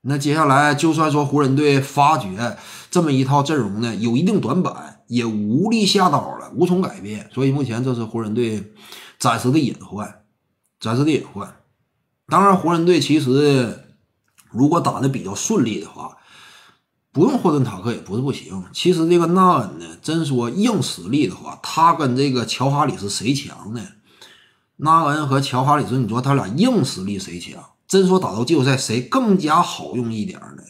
那接下来，就算说湖人队发觉这么一套阵容呢有一定短板，也无力下刀了，无从改变。所以目前这是湖人队暂时的隐患，暂时的隐患。当然，湖人队其实如果打的比较顺利的话。不用霍顿塔克也不是不行。其实这个纳恩呢，真说硬实力的话，他跟这个乔哈里斯谁强呢？纳恩和乔哈里斯，你说他俩硬实力谁强？真说打到季后赛，谁更加好用一点呢？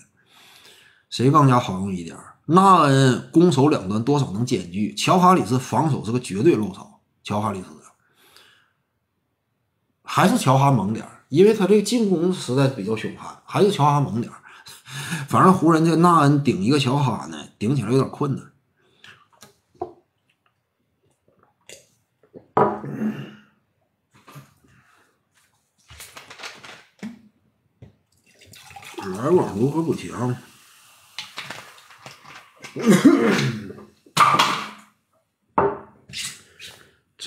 谁更加好用一点？纳恩攻守两端多少能兼具，乔哈里斯防守是个绝对漏勺。乔哈里斯还是乔哈猛点因为他这个进攻实在比较凶悍，还是乔哈猛点反正湖人这纳恩顶一个乔哈呢，顶起来有点困难。篮网如何不强？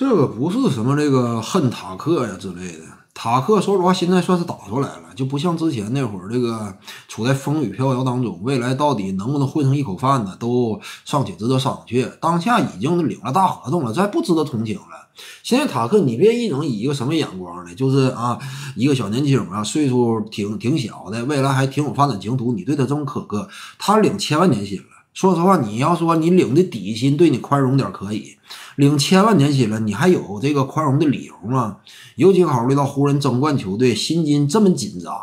这个不是什么这个恨塔克呀之类的。塔克说实话，现在算是打出来了，就不像之前那会儿，这个处在风雨飘摇当中，未来到底能不能混上一口饭呢，都尚且值得商榷。当下已经领了大合同了，这还不值得同情了。现在塔克，你别一整以一个什么眼光呢？就是啊，一个小年轻啊，岁数挺挺小的，未来还挺有发展前途，你对他这么苛刻，他领千万年薪了。说实话，你要说你领的底薪对你宽容点可以，领千万年薪了，你还有这个宽容的理由吗？尤其考虑到湖人争冠球队薪金这么紧张，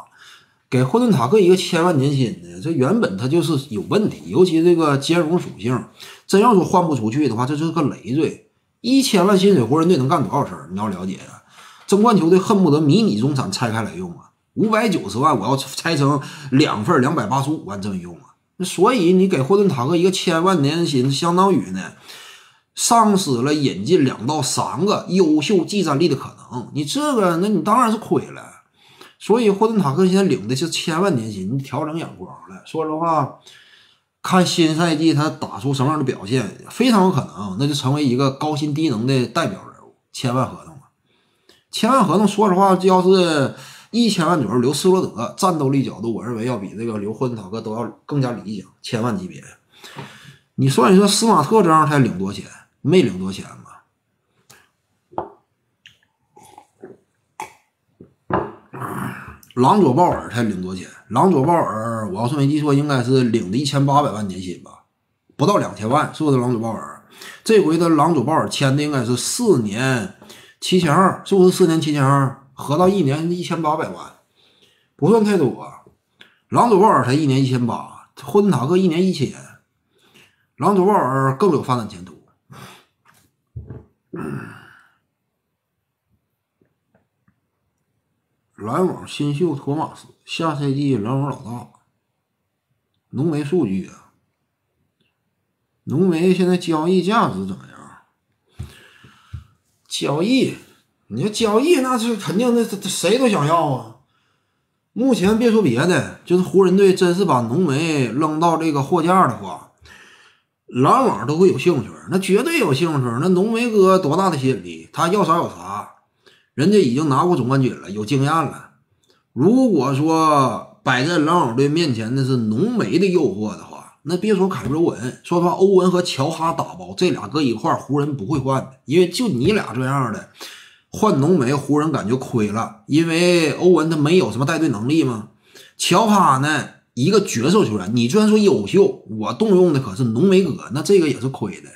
给霍顿塔克一个千万年薪的，这原本他就是有问题。尤其这个兼容属性，真要说换不出去的话，这就是个累赘。一千万薪水，湖人队能干多少事儿？你要了解啊。争冠球队恨不得迷你中产拆开来用啊，五百九十万我要拆成两份，两百八十五万这么用啊。所以你给霍顿塔克一个千万年薪，相当于呢，丧失了引进两到三个优秀技战力的可能。你这个，那你当然是亏了。所以霍顿塔克现在领的是千万年薪，你调整眼光了。说实话。看新赛季他打出什么样的表现，非常有可能，那就成为一个高薪低能的代表人物。千万合同啊，千万合同，说实话，要是一千万左右留斯罗德，战斗力角度，我认为要比这个留霍顿塔克都要更加理想。千万级别，你算一算，斯马特这样才领多钱？没领多钱吧？朗佐鲍尔才领多钱？朗佐鲍尔，我要是没记错，应该是领的一千八百万年薪吧，不到两千万，是不是？朗佐鲍尔这回的朗佐鲍尔签的应该是四年七千二，是不是？四年七千二，合到一年一千八百万，不算太多。朗佐鲍尔才一年一千八，霍顿塔克一年一千，朗佐鲍尔更有发展前途。篮网新秀托马斯。下赛季篮网老大，浓眉数据啊，浓眉现在交易价值怎么样？交易，你要交易那是肯定的，谁都想要啊。目前别说别的，就是湖人队真是把浓眉扔到这个货架的话，篮网都会有兴趣，那绝对有兴趣。那浓眉哥多大的吸引力？他要啥有啥，人家已经拿过总冠军了，有经验了。如果说摆在篮网队面前的是浓眉的诱惑的话，那别说凯文欧文，说实话，欧文和乔哈打包，这俩搁一块，湖人不会换的，因为就你俩这样的换浓眉，湖人感觉亏了，因为欧文他没有什么带队能力嘛。乔哈呢，一个角色球员，你虽然说优秀，我动用的可是浓眉哥，那这个也是亏的，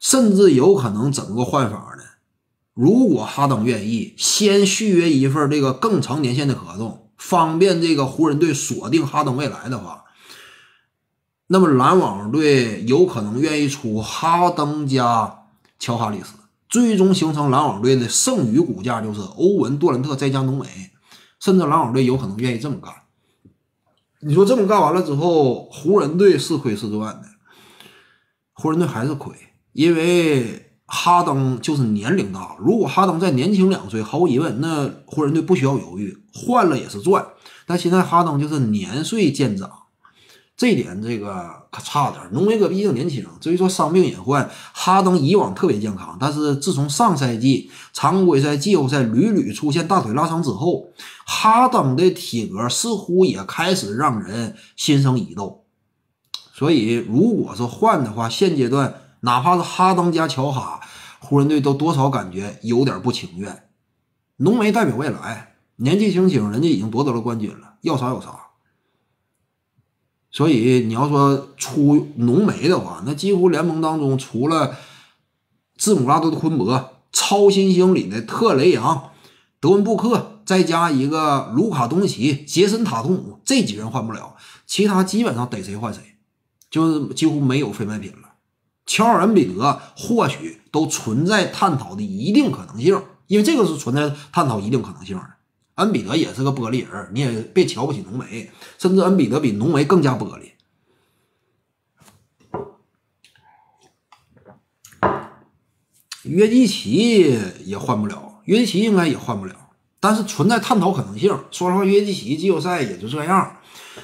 甚至有可能整个换法呢。如果哈登愿意先续约一份这个更长年限的合同，方便这个湖人队锁定哈登未来的话，那么篮网队有可能愿意出哈登加乔哈里斯，最终形成篮网队的剩余骨架就是欧文、杜兰特再加浓眉，甚至篮网队有可能愿意这么干。你说这么干完了之后，湖人队是亏是赚的？湖人队还是亏，因为。哈登就是年龄大，如果哈登再年轻两岁，毫无疑问，那湖人队不需要犹豫，换了也是赚。但现在哈登就是年岁渐长，这点这个可差点。浓眉哥毕竟年轻，至于说伤病隐患，哈登以往特别健康，但是自从上赛季常规赛、季后赛屡屡出现大腿拉伤之后，哈登的体格似乎也开始让人心生疑窦。所以，如果是换的话，现阶段。哪怕是哈登加乔哈，湖人队都多少感觉有点不情愿。浓眉代表未来，年纪轻轻，人家已经夺得了冠军了，要啥有啥。所以你要说出浓眉的话，那几乎联盟当中除了字母哥的昆博、超新星里的特雷杨、德文布克，再加一个卢卡东奇、杰森塔图姆，这几人换不了，其他基本上逮谁换谁，就是几乎没有非卖品了。乔尔、恩比德或许都存在探讨的一定可能性，因为这个是存在探讨一定可能性的。恩比德也是个玻璃人，你也别瞧不起浓眉，甚至恩比德比浓眉更加玻璃。约基奇也换不了，约基奇应该也换不了，但是存在探讨可能性。说实话，约基奇季后赛也就这样，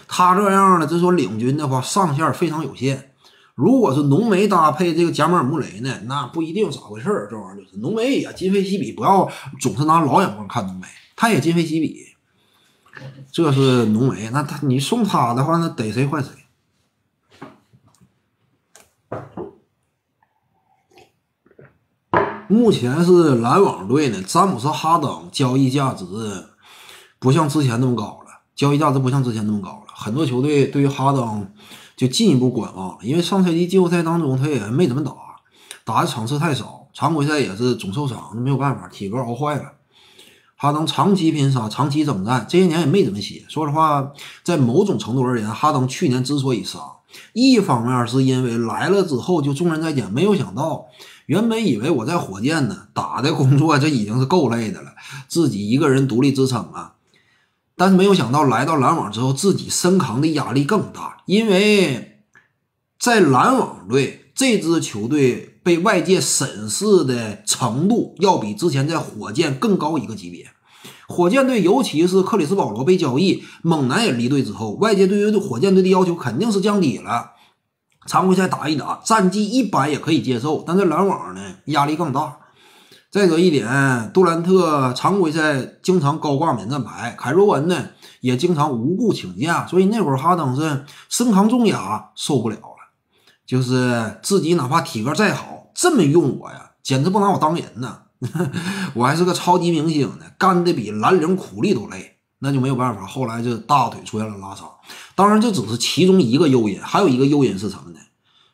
他这样的，这说领军的话，上限非常有限。如果是浓眉搭配这个贾马尔·穆雷呢，那不一定咋回事儿。这玩意儿就是浓眉也今非昔比，不要总是拿老眼光看浓眉，他也今非昔比。这是浓眉，那他你送他的话，那逮谁换谁。目前是篮网队呢，詹姆斯·哈登交易价值不像之前那么高了，交易价值不像之前那么高了。很多球队对于哈登。就进一步观望了，因为上赛季季后赛当中他也没怎么打，打的场次太少，常规赛也是总受伤，那没有办法，体格熬坏了。哈登长期拼杀，长期征战，这些年也没怎么歇。说实话，在某种程度而言，哈登去年之所以杀，一方面是因为来了之后就众人在讲，没有想到原本以为我在火箭呢打的工作这已经是够累的了，自己一个人独立支撑啊。但是没有想到来到篮网之后，自己身扛的压力更大，因为在篮网队这支球队被外界审视的程度要比之前在火箭更高一个级别。火箭队，尤其是克里斯保罗被交易，猛男也离队之后，外界对于火箭队的要求肯定是降低了。常规赛打一打，战绩一般也可以接受，但在篮网呢，压力更大。再者一点，杜兰特常规赛经常高挂免战牌，凯罗文呢也经常无故请假，所以那会儿哈登是身扛重压，受不了。就是自己哪怕体格再好，这么用我呀，简直不拿我当人呢。我还是个超级明星呢，干的比蓝领苦力都累，那就没有办法。后来就大腿出现了拉伤，当然这只是其中一个诱因，还有一个诱因是什么呢？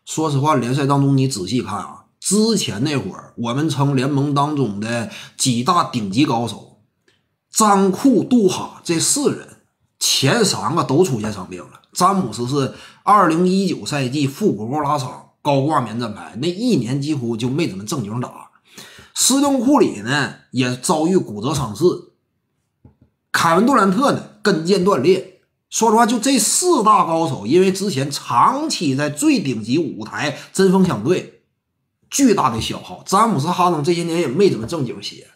说实话，联赛当中你仔细看啊，之前那会儿我们称联盟当中的几大顶级高手，詹库、杜哈这四人，前三个都出现伤病了。詹姆斯是二零一九赛季腹股沟拉伤，高挂免战牌，那一年几乎就没怎么正经打。斯通库里呢也遭遇骨折伤势，凯文杜兰特呢跟腱断裂。说实话，就这四大高手，因为之前长期在最顶级舞台针锋相对，巨大的消耗。詹姆斯哈登这些年也没怎么正经歇，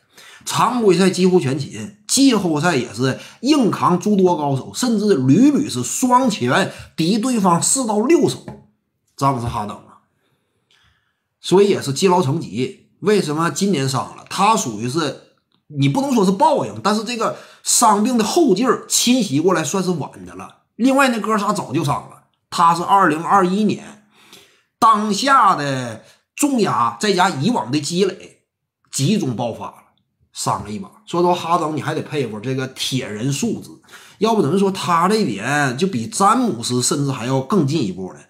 常规赛几乎全勤，季后赛也是硬扛诸多高手，甚至屡屡是双拳敌对方四到六手。詹姆斯哈登啊，所以也是积劳成疾。为什么今年伤了？他属于是，你不能说是报应，但是这个伤病的后劲儿侵袭过来算是晚的了。另外那哥仨早就伤了，他是二零二一年当下的重压，再加以往的积累，集中爆发，伤了一把。说到哈登，你还得佩服这个铁人素质，要不怎么说他这一点就比詹姆斯甚至还要更进一步呢？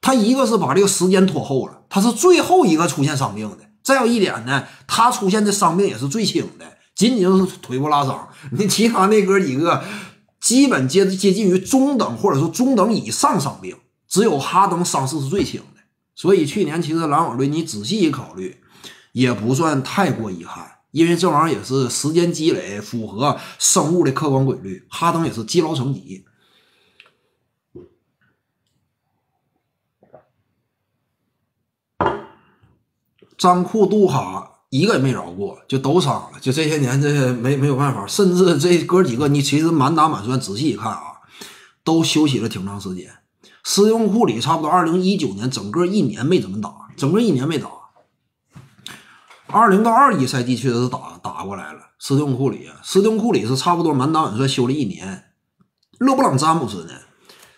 他一个是把这个时间拖后了，他是最后一个出现伤病的。再有一点呢，他出现的伤病也是最轻的，仅仅就是腿部拉伤。你其他那哥几个，基本接接近于中等或者说中等以上伤病，只有哈登伤势是最轻的。所以去年其实篮网队你仔细一考虑，也不算太过遗憾，因为这玩意儿也是时间积累，符合生物的客观规律。哈登也是积劳成疾。张库杜哈一个也没饶过，就都伤了。就这些年，这些没没有办法。甚至这哥几个，你其实满打满算，仔细一看啊，都休息了挺长时间。斯用库里差不多二零一九年整个一年没怎么打，整个一年没打。二零到二一赛季确实是打打过来了。斯通库里，斯通库里是差不多满打满算休了一年。勒布朗詹姆斯呢，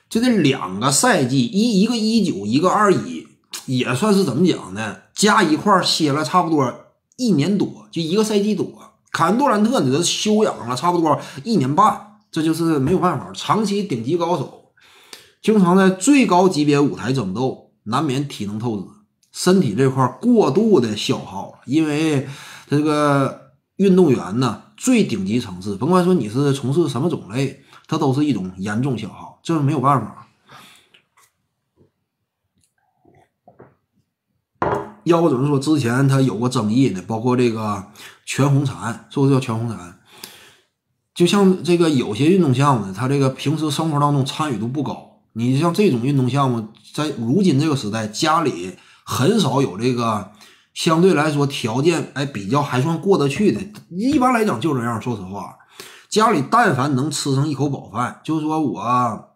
就这两个赛季，一一个一九，一个二一。也算是怎么讲呢？加一块歇了差不多一年多，就一个赛季多。凯恩杜兰特呢，休养了差不多一年半，这就是没有办法。长期顶级高手，经常在最高级别舞台争斗，难免体能透支，身体这块过度的消耗。因为这个运动员呢，最顶级层次，甭管说你是从事什么种类，它都是一种严重消耗，这是没有办法。要不怎么说之前他有过争议呢？包括这个全红婵，是不是叫全红婵？就像这个有些运动项目，他这个平时生活当中参与度不高。你像这种运动项目，在如今这个时代，家里很少有这个相对来说条件哎比较还算过得去的。一般来讲就这样。说实话，家里但凡能吃上一口饱饭，就是说我。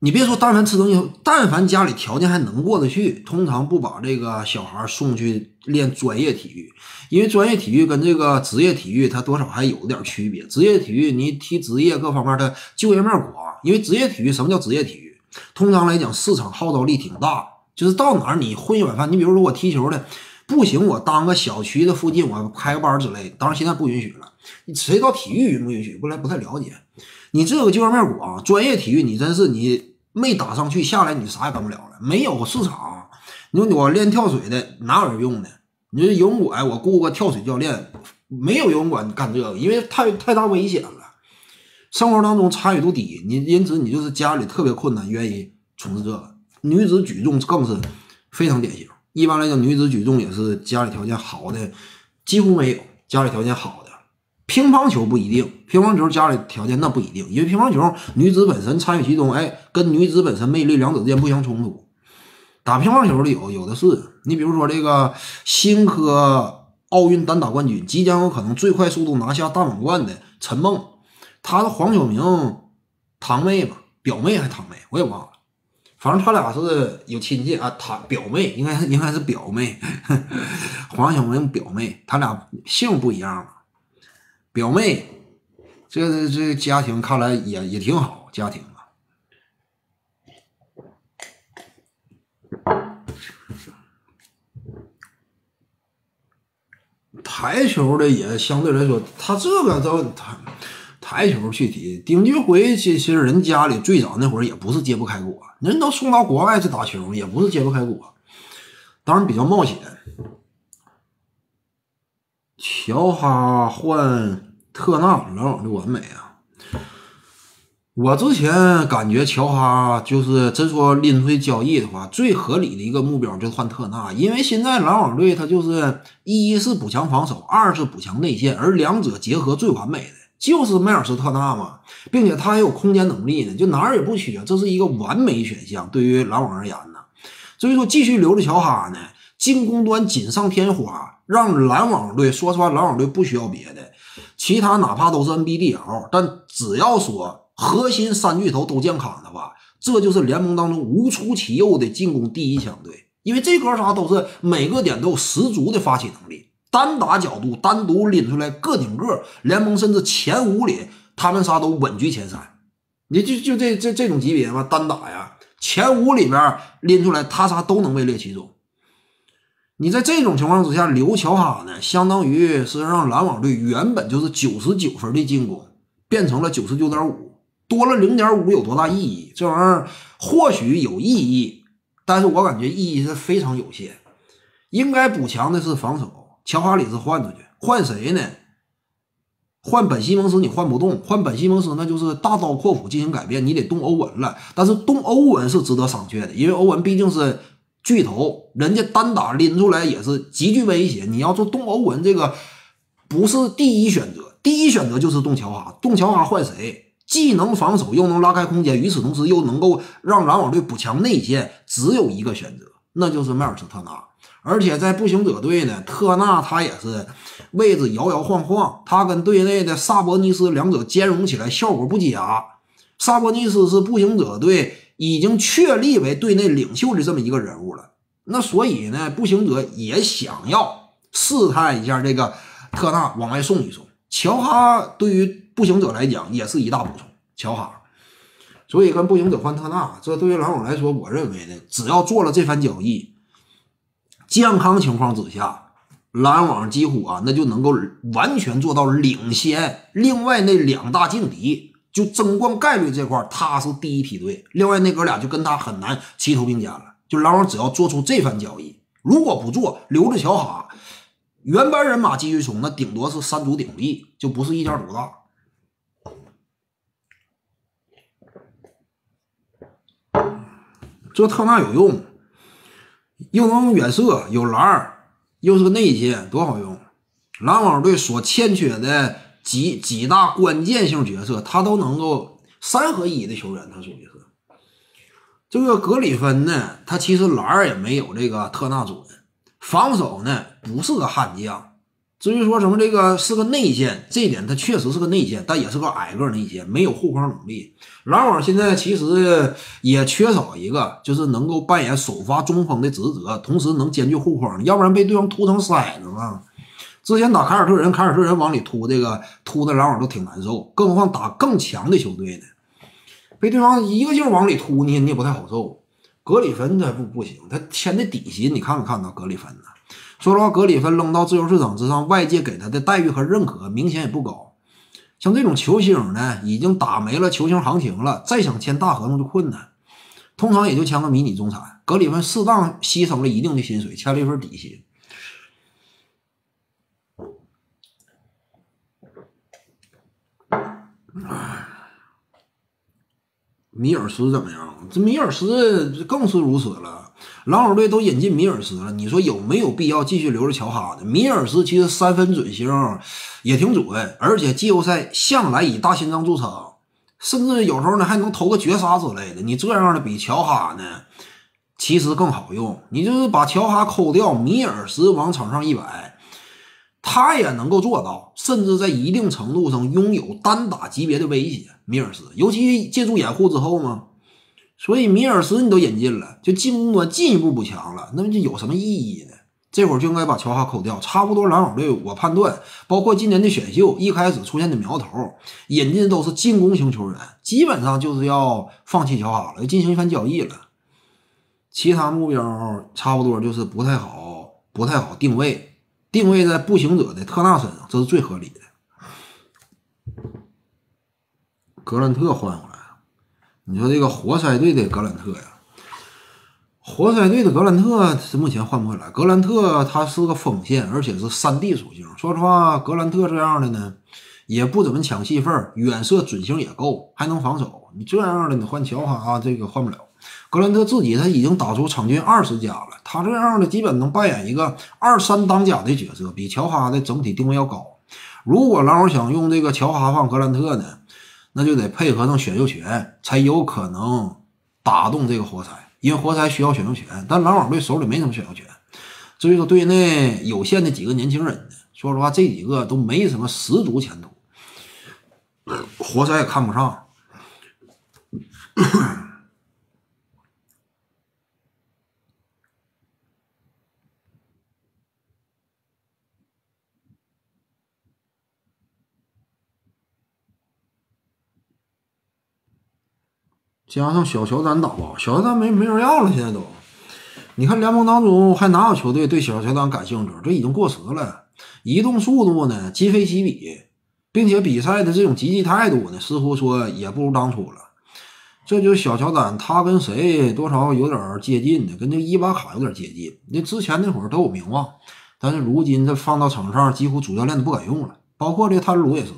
你别说，但凡吃东西，但凡家里条件还能过得去，通常不把这个小孩送去练专业体育，因为专业体育跟这个职业体育它多少还有点区别。职业体育你踢职业各方面它就业面广，因为职业体育什么叫职业体育？通常来讲市场号召力挺大，就是到哪儿你混一碗饭。你比如说我踢球的不行，我当个小区的附近我开个班之类，当然现在不允许了。你谁到体育允不允许？不来不太了解。你这个就业面广，专业体育你真是你。没打上去，下来你啥也干不了了。没有市场，你说我练跳水的哪有人用呢？你说游泳馆，我雇个跳水教练，没有游泳馆干这个，因为太太大危险了。生活当中参与度低，你因此你就是家里特别困难，愿意从事这个。女子举重更是非常典型。一般来讲，女子举重也是家里条件好的几乎没有，家里条件好的。乒乓球不一定，乒乓球家里条件那不一定，因为乒乓球女子本身参与其中，哎，跟女子本身魅力两者之间不相冲突。打乒乓球的有有的是，你比如说这个新科奥运单打冠军，即将有可能最快速度拿下大满贯的陈梦，她是黄晓明堂妹吧，表妹还堂妹，我也忘了，反正他俩是有亲戚啊，他表妹应该是应该是表妹，黄晓明表妹，他俩姓不一样。表妹，这这这家庭看来也也挺好，家庭啊。台球的也相对来说，他这个都他台球具体，丁俊晖其其实人家里最早那会儿也不是揭不开锅，人都送到国外去打球，也不是揭不开锅，当然比较冒险。乔哈换特纳，篮网就完美啊！我之前感觉乔哈就是真说拎出去交易的话，最合理的一个目标就是换特纳，因为现在篮网队他就是一是补强防守，二是补强内线，而两者结合最完美的就是迈尔斯特纳嘛，并且他还有空间能力呢，就哪儿也不缺，这是一个完美选项。对于篮网而言呢，所以说继续留着乔哈呢，进攻端锦上添花。让篮网队说实话，篮网队不需要别的，其他哪怕都是 NBDL，但只要说核心三巨头都健康的话，这就是联盟当中无出其右的进攻第一强队。因为这哥仨都是每个点都有十足的发起能力，单打角度单独拎出来个顶个，联盟甚至前五里他们仨都稳居前三。你就就这这这种级别嘛，单打呀，前五里边拎出来他仨都能位列其中。你在这种情况之下刘乔哈呢，相当于是让篮网队原本就是九十九分的进攻变成了九十九点五，多了零点五有多大意义？这玩意儿或许有意义，但是我感觉意义是非常有限。应该补强的是防守，乔哈里斯换出去，换谁呢？换本西蒙斯你换不动，换本西蒙斯那就是大刀阔斧进行改变，你得动欧文了。但是动欧文是值得商榷的，因为欧文毕竟是。巨头，人家单打拎出来也是极具威胁。你要说动欧文这个不是第一选择，第一选择就是动乔哈。动乔哈换谁？既能防守又能拉开空间，与此同时又能够让篮网队补强内线，只有一个选择，那就是迈尔斯特纳。而且在步行者队呢，特纳他也是位置摇摇晃晃，他跟队内的萨博尼斯两者兼容起来效果不佳。萨博尼斯是步行者队。已经确立为队内领袖的这么一个人物了，那所以呢，步行者也想要试探一下这个特纳往外送一送。乔哈对于步行者来讲也是一大补充，乔哈，所以跟步行者换特纳，这对于篮网来说，我认为呢，只要做了这番交易，健康情况之下，篮网几乎啊，那就能够完全做到领先另外那两大劲敌。就争冠概率这块，他是第一梯队。另外那哥俩就跟他很难齐头并肩了。就篮网只要做出这番交易，如果不做，留着乔哈，原班人马继续冲，那顶多是三足鼎立，就不是一家独大。这特纳有用，又能远射，有篮儿，又是个内线，多好用！篮网队所欠缺的。几几大关键性角色，他都能够三合一的球员，他属于是。这个格里芬呢，他其实篮儿也没有这个特纳准，防守呢不是个悍将。至于说什么这个是个内线，这一点他确实是个内线，但也是个矮个内线，没有护框能力。篮网现在其实也缺少一个，就是能够扮演首发中锋的职责，同时能兼具护框，要不然被对方突成筛子了。之前打凯尔特人，凯尔特人往里突这个突的篮网都挺难受，更何况打更强的球队呢？被对方一个劲儿往里突你，你也不太好受。格里芬他不不行，他签的底薪你看没看到？格里芬呢？说实话，格里芬扔到自由市场之上，外界给他的待遇和认可明显也不高。像这种球星呢，已经打没了球星行情了，再想签大合同就困难，通常也就签个迷你中产。格里芬适当牺牲了一定的薪水，签了一份底薪。米尔斯怎么样？这米尔斯更是如此了。狼狗队都引进米尔斯了，你说有没有必要继续留着乔哈呢？米尔斯其实三分准星也挺准，而且季后赛向来以大心脏著称，甚至有时候呢还能投个绝杀之类的。你这样的比乔哈呢，其实更好用。你就是把乔哈抠掉，米尔斯往场上一摆，他也能够做到，甚至在一定程度上拥有单打级别的威胁。米尔斯，尤其借助掩护之后嘛。所以米尔斯你都引进了，就进攻端进一步补强了，那么就有什么意义呢？这会儿就应该把乔哈扣掉，差不多。篮网队我判断，包括今年的选秀一开始出现的苗头，引进都是进攻型球员，基本上就是要放弃乔哈了，要进行一番交易了。其他目标差不多就是不太好，不太好定位，定位在步行者的特纳身上，这是最合理的。格兰特换回来。你说这个活塞队的格兰特呀，活塞队的格兰特是目前换不回来。格兰特他是个锋线，而且是三 D 属性。说实话，格兰特这样的呢，也不怎么抢戏份，远射准星也够，还能防守。你这样的你换乔哈，这个换不了。格兰特自己他已经打出场均二十加了，他这样的基本能扮演一个二三当家的角色，比乔哈的整体定位要高。如果狼想用这个乔哈换格兰特呢？那就得配合上选秀权，才有可能打动这个活塞，因为活塞需要选秀权，但篮网队手里没什么选秀权。所以说队内有限的几个年轻人，说实话，这几个都没什么十足前途，活塞也看不上。加上小乔丹打吧，小乔丹没没人要了，现在都。你看联盟当中还哪有球队对小乔丹感兴趣？这已经过时了。移动速度呢，今非昔比，并且比赛的这种积极态度呢，似乎说也不如当初了。这就是小乔丹，他跟谁多少有点接近的，跟那伊巴卡有点接近。那之前那会儿都有名望，但是如今这放到场上，几乎主教练都不敢用了。包括这个泰卢也是，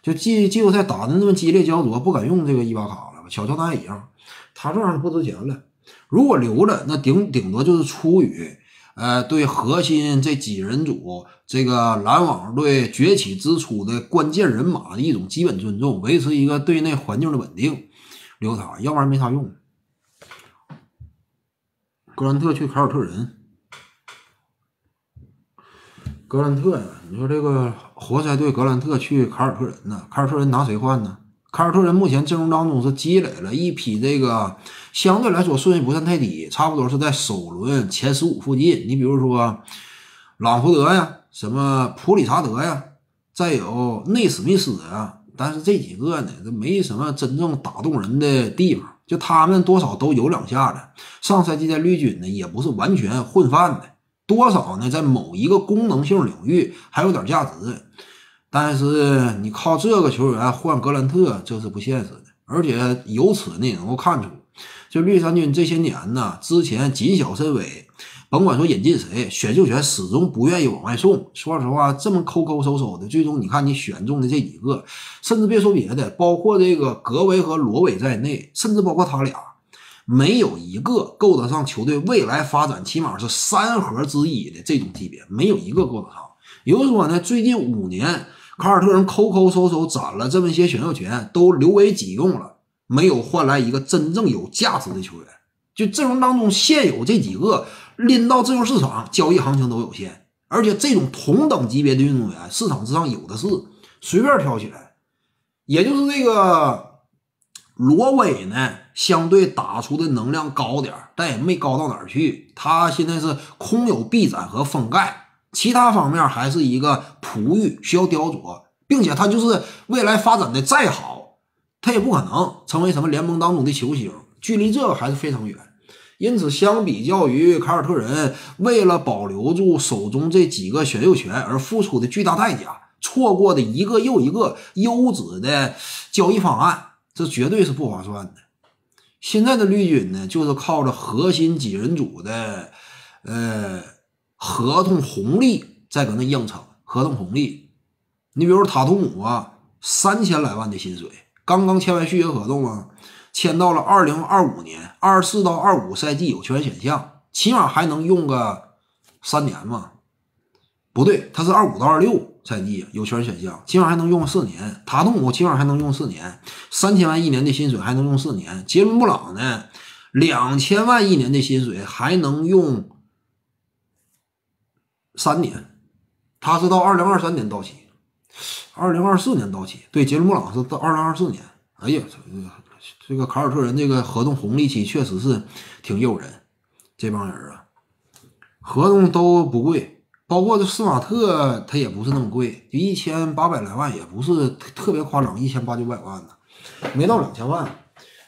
就季季后赛打的那么激烈焦灼，不敢用这个伊巴卡。小乔丹一样，他这样不值钱了。如果留着，那顶顶多就是出于，呃，对核心这几人组这个篮网队崛起之初的关键人马的一种基本尊重，维持一个队内环境的稳定，留他，要不然没啥用。格兰特去凯尔特人，格兰特呀，你说这个活塞队格兰特去凯尔特人呢？凯尔特人拿谁换呢？凯尔特人目前阵容当中是积累了一批这个相对来说顺位不算太低，差不多是在首轮前十五附近。你比如说朗福德呀，什么普里查德呀，再有内史密斯啊，但是这几个呢，这没什么真正打动人的地方。就他们多少都有两下子，上赛季在绿军呢，也不是完全混饭的，多少呢，在某一个功能性领域还有点价值。但是你靠这个球员换格兰特，这是不现实的。而且由此呢，也能够看出，就绿衫军这些年呢，之前谨小慎微，甭管说引进谁，选秀权始终不愿意往外送。说实话，这么抠抠搜搜的，最终你看你选中的这几个，甚至别说别的，包括这个格维和罗伟在内，甚至包括他俩，没有一个够得上球队未来发展，起码是三核之一的这种级别，没有一个够得上。也就是说呢，最近五年。凯尔特人抠抠搜搜攒了这么些选秀权，都留为己用了，没有换来一个真正有价值的球员。就阵容当中现有这几个，拎到自由市场交易行情都有限，而且这种同等级别的运动员市场之上有的是，随便挑起来。也就是这个罗威呢，相对打出的能量高点，但也没高到哪儿去。他现在是空有臂展和封盖。其他方面还是一个璞玉，需要雕琢，并且他就是未来发展的再好，他也不可能成为什么联盟当中的球星，距离这个还是非常远。因此，相比较于凯尔特人为了保留住手中这几个选秀权而付出的巨大代价，错过的一个又一个优质的交易方案，这绝对是不划算的。现在的绿军呢，就是靠着核心几人组的，呃。合同红利在搁那硬撑，合同红利，你比如塔图姆啊，三千来万的薪水，刚刚签完续约合同啊，签到了二零二五年，二四到二五赛季有球员选项，起码还能用个三年嘛。不对，他是二五到二六赛季有权选项，起码还能用四年。塔图姆起码还能用四年，三千万一年的薪水还能用四年。杰伦布朗呢，两千万一年的薪水还能用三年，他是到二零二三年到期，二零二四年到期。对，杰伦布朗是到二零二四年。哎呀，这个这个凯尔特人这个合同红利期确实是挺诱人，这帮人啊，合同都不贵。包括这斯马特，他也不是那么贵，就一千八百来万，也不是特别夸张，一千八九百万呢，没到两千万。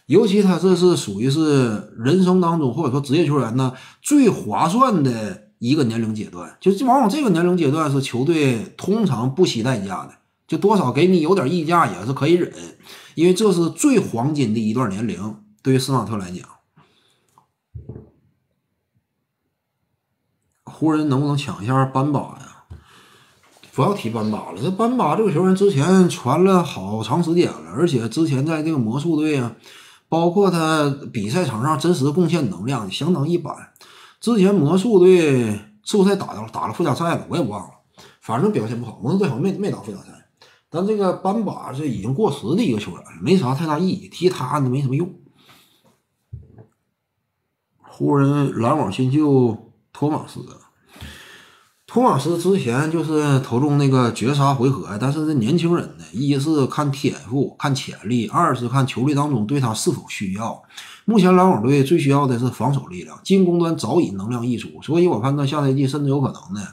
尤其他这是属于是人生当中或者说职业球员呢最划算的一个年龄阶段，就是往往这个年龄阶段是球队通常不惜代价的，就多少给你有点溢价也是可以忍，因为这是最黄金的一段年龄，对于斯马特来讲。湖人能不能抢一下班巴呀？不要提班巴了，这班巴这个球员之前传了好长时间了，而且之前在这个魔术队啊，包括他比赛场上真实的贡献能量相当一般。之前魔术队是不是打了打了附加赛了？我也忘了，反正表现不好。魔术队好像没没打附加赛，但这个班巴是已经过时的一个球员，没啥太大意义，提他呢没什么用。湖人篮网新秀托马斯。托马斯之前就是投中那个绝杀回合，但是这年轻人呢，一是看天赋、看潜力，二是看球队当中对他是否需要。目前篮网队最需要的是防守力量，进攻端早已能量溢出，所以我判断下赛季甚至有可能呢，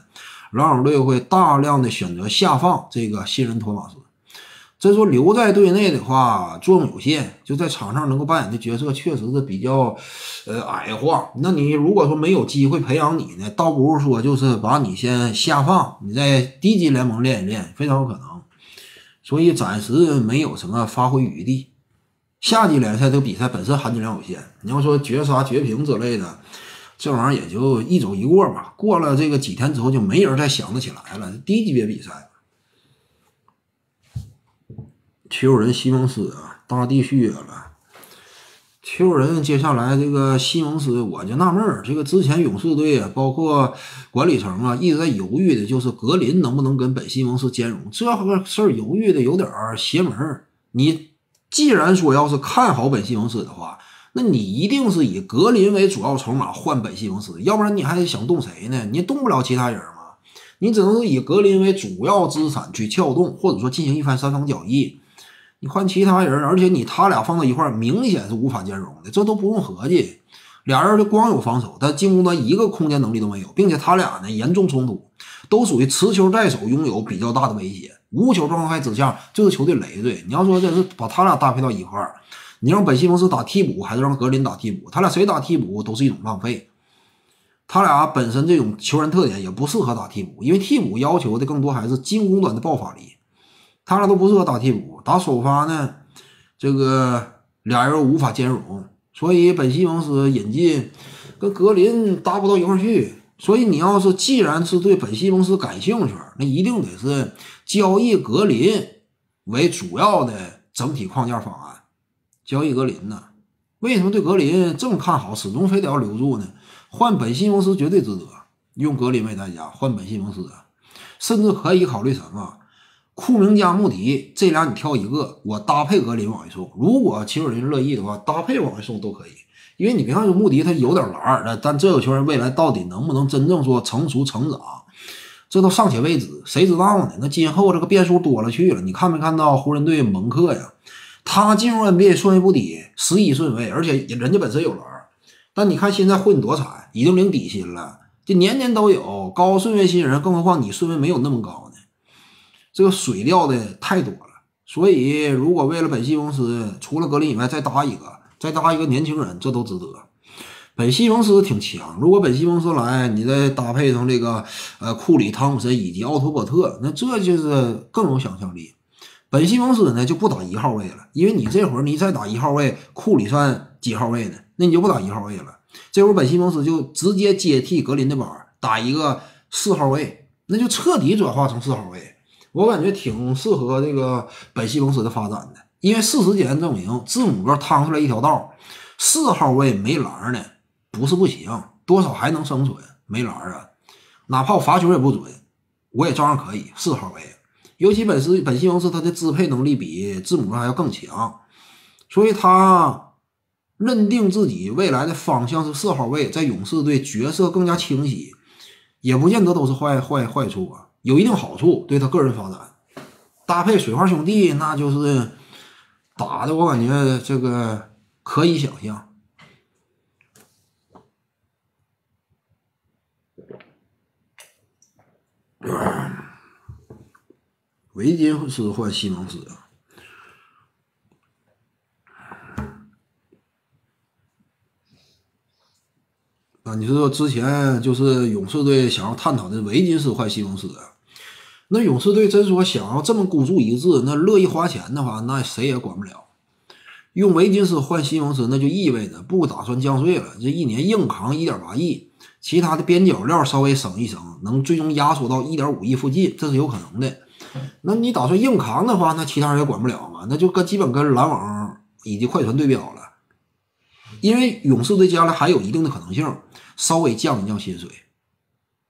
篮网队会大量的选择下放这个新人托马斯。这说留在队内的话，作用有限，就在场上能够扮演的角色确实是比较，呃，矮化。那你如果说没有机会培养你呢，倒不如说就是把你先下放，你在低级联盟练一练，非常有可能。所以暂时没有什么发挥余地。夏季联赛这个比赛本身含金量有限，你要说绝杀、绝平之类的，这玩意儿也就一走一过吧。过了这个几天之后，就没人再想得起来了。低级别比赛。球人西蒙斯啊，大地续约了。球人接下来这个西蒙斯，我就纳闷儿，这个之前勇士队啊，包括管理层啊，一直在犹豫的，就是格林能不能跟本西蒙斯兼容。这个事儿犹豫的有点邪门儿。你既然说要是看好本西蒙斯的话，那你一定是以格林为主要筹码换本西蒙斯，要不然你还得想动谁呢？你动不了其他人嘛，你只能是以格林为主要资产去撬动，或者说进行一番三方交易。你换其他人，而且你他俩放到一块儿，明显是无法兼容的。这都不用合计，俩人就光有防守，但进攻端一个空间能力都没有，并且他俩呢严重冲突，都属于持球在手，拥有比较大的威胁。无球状态之下就是球队累赘。你要说这是把他俩搭配到一块儿，你让本西蒙斯打替补，还是让格林打替补？他俩谁打替补都是一种浪费。他俩本身这种球员特点也不适合打替补，因为替补要求的更多还是进攻端的爆发力。他俩都不适合打替补，打首发呢，这个俩人无法兼容，所以本西蒙斯引进跟格林搭不到一块儿去。所以你要是既然是对本西蒙斯感兴趣，那一定得是交易格林为主要的整体框架方案。交易格林呢？为什么对格林这么看好，始终非得要留住呢？换本西蒙斯绝对值得，用格林为代价换本西蒙斯，甚至可以考虑什么？库明加穆迪这俩你挑一个，我搭配格林往外送。如果奇尔林乐意的话，搭配往外送都可以。因为你别看穆迪他有点懒的，但这个球员未来到底能不能真正说成熟成长，这都尚且未知，谁知道呢？那今后这个变数多了去了。你看没看到湖人队蒙克呀？他进入 NBA 顺位不低，十一顺位，而且人家本身有篮。但你看现在混多惨，已经领底薪了，这年年都有高顺位新人，更何况你顺位没有那么高呢。这个水掉的太多了，所以如果为了本西蒙斯，除了格林以外再搭一个，再搭一个年轻人，这都值得。本西蒙斯挺强，如果本西蒙斯来，你再搭配上这个呃库里、汤普森以及奥托波特，那这就是更有想象力。本西蒙斯呢就不打一号位了，因为你这会儿你再打一号位，库里算几号位呢？那你就不打一号位了。这会儿本西蒙斯就直接接替格林的板，打一个四号位，那就彻底转化成四号位。我感觉挺适合这个本西蒙斯的发展的，因为事实检验证明，字母哥趟出来一条道，四号位没篮呢，不是不行，多少还能生存。梅兰啊，哪怕我罚球也不准，我也照样可以四号位。尤其本斯本西蒙斯他的支配能力比字母哥还要更强，所以他认定自己未来的方向是四号位，在勇士队角色更加清晰，也不见得都是坏坏坏处啊，有一定好处对他个人发展。搭配水花兄弟，那就是打的，我感觉这个可以想象。维金斯换西蒙斯啊？啊，你是说之前就是勇士队想要探讨的维金斯换西蒙斯啊？那勇士队真说想要这么孤注一掷，那乐意花钱的话，那谁也管不了。用维金斯换西蒙斯，那就意味着不打算降税了，这一年硬扛一点八亿。其他的边角料稍微省一省，能最终压缩到一点五亿附近，这是有可能的。那你打算硬扛的话，那其他人也管不了嘛？那就跟基本跟篮网以及快船对标了。因为勇士队将来还有一定的可能性，稍微降一降薪水。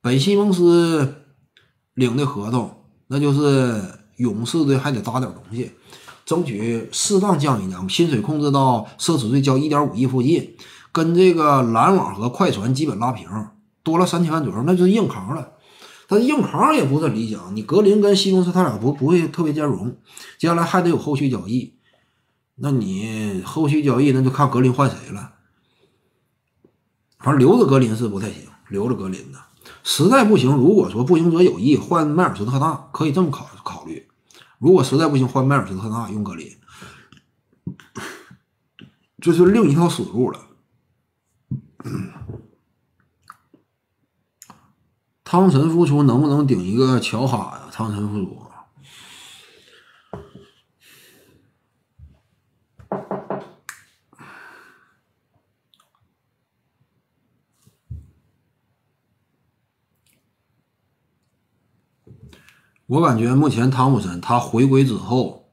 本西蒙斯领的合同，那就是勇士队还得搭点东西，争取适当降一降薪水，控制到奢侈税交一点五亿附近。跟这个篮网和快船基本拉平，多了三千万左右，那就是硬扛了。但硬扛也不是理想。你格林跟西蒙斯他俩不不会特别兼容，接下来还得有后续交易。那你后续交易那就看格林换谁了。反正留着格林是不太行，留着格林呢，实在不行，如果说步行者有意换迈尔斯特纳，可以这么考考虑。如果实在不行，换迈尔斯特纳用格林，这是另一套思路了。汤臣复出能不能顶一个乔哈呀？汤臣复出，我感觉目前汤普森他回归之后，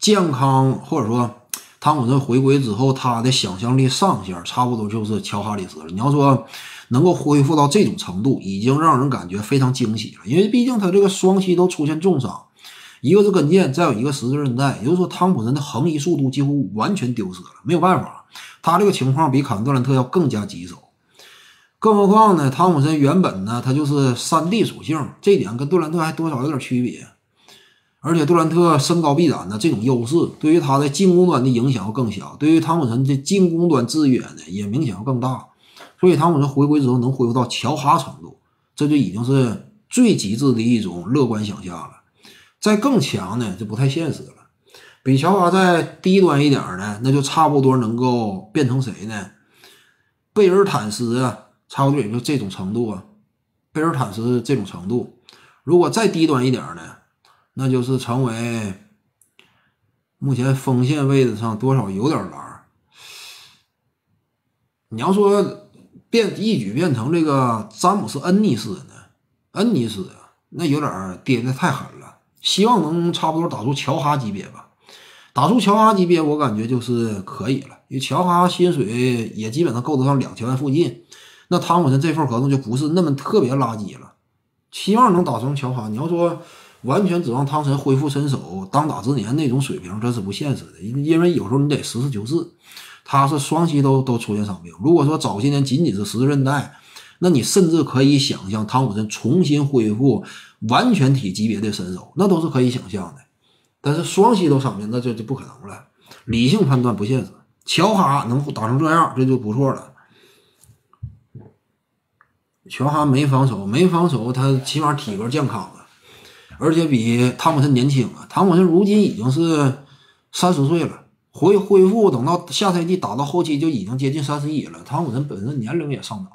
健康或者说。汤普森回归之后，他的想象力上限差不多就是乔哈里斯了。你要说能够恢复到这种程度，已经让人感觉非常惊喜了。因为毕竟他这个双膝都出现重伤，一个是跟腱，再有一个十字韧带，也就是说汤普森的横移速度几乎完全丢失了。没有办法，他这个情况比卡文杜兰特要更加棘手。更何况呢，汤普森原本呢，他就是三 D 属性，这点跟杜兰特还多少有点区别。而且杜兰特身高臂展的这种优势，对于他的进攻端的影响要更小，对于汤普森的进攻端制约呢也明显要更大。所以汤普森回归之后能恢复到乔哈程度，这就已经是最极致的一种乐观想象了。再更强呢，就不太现实了。比乔哈再低端一点呢，那就差不多能够变成谁呢？贝尔坦斯啊，差不多也就这种程度啊。贝尔坦斯这种程度，如果再低端一点呢？那就是成为目前锋线位置上多少有点难。你要说变一举变成这个詹姆斯恩尼斯呢？恩尼斯啊，那有点跌的太狠了。希望能差不多打出乔哈级别吧。打出乔哈级别，我感觉就是可以了。因为乔哈薪水也基本上够得上两千万附近。那汤普森这份合同就不是那么特别垃圾了。希望能打成乔哈。你要说。完全指望汤神恢复身手，当打之年那种水平，这是不现实的。因因为有时候你得实事求是，他是双膝都都出现伤病。如果说早些年仅仅是十字韧带，那你甚至可以想象汤普森重新恢复完全体级别的身手，那都是可以想象的。但是双膝都伤病，那就就不可能了。理性判断不现实。乔哈能打成这样，这就不错了。全哈没防守，没防守，他起码体格健康了。而且比汤普森年轻啊！汤普森如今已经是三十岁了，恢恢复等到下赛季打到后期就已经接近三十一了。汤普森本身年龄也上涨了，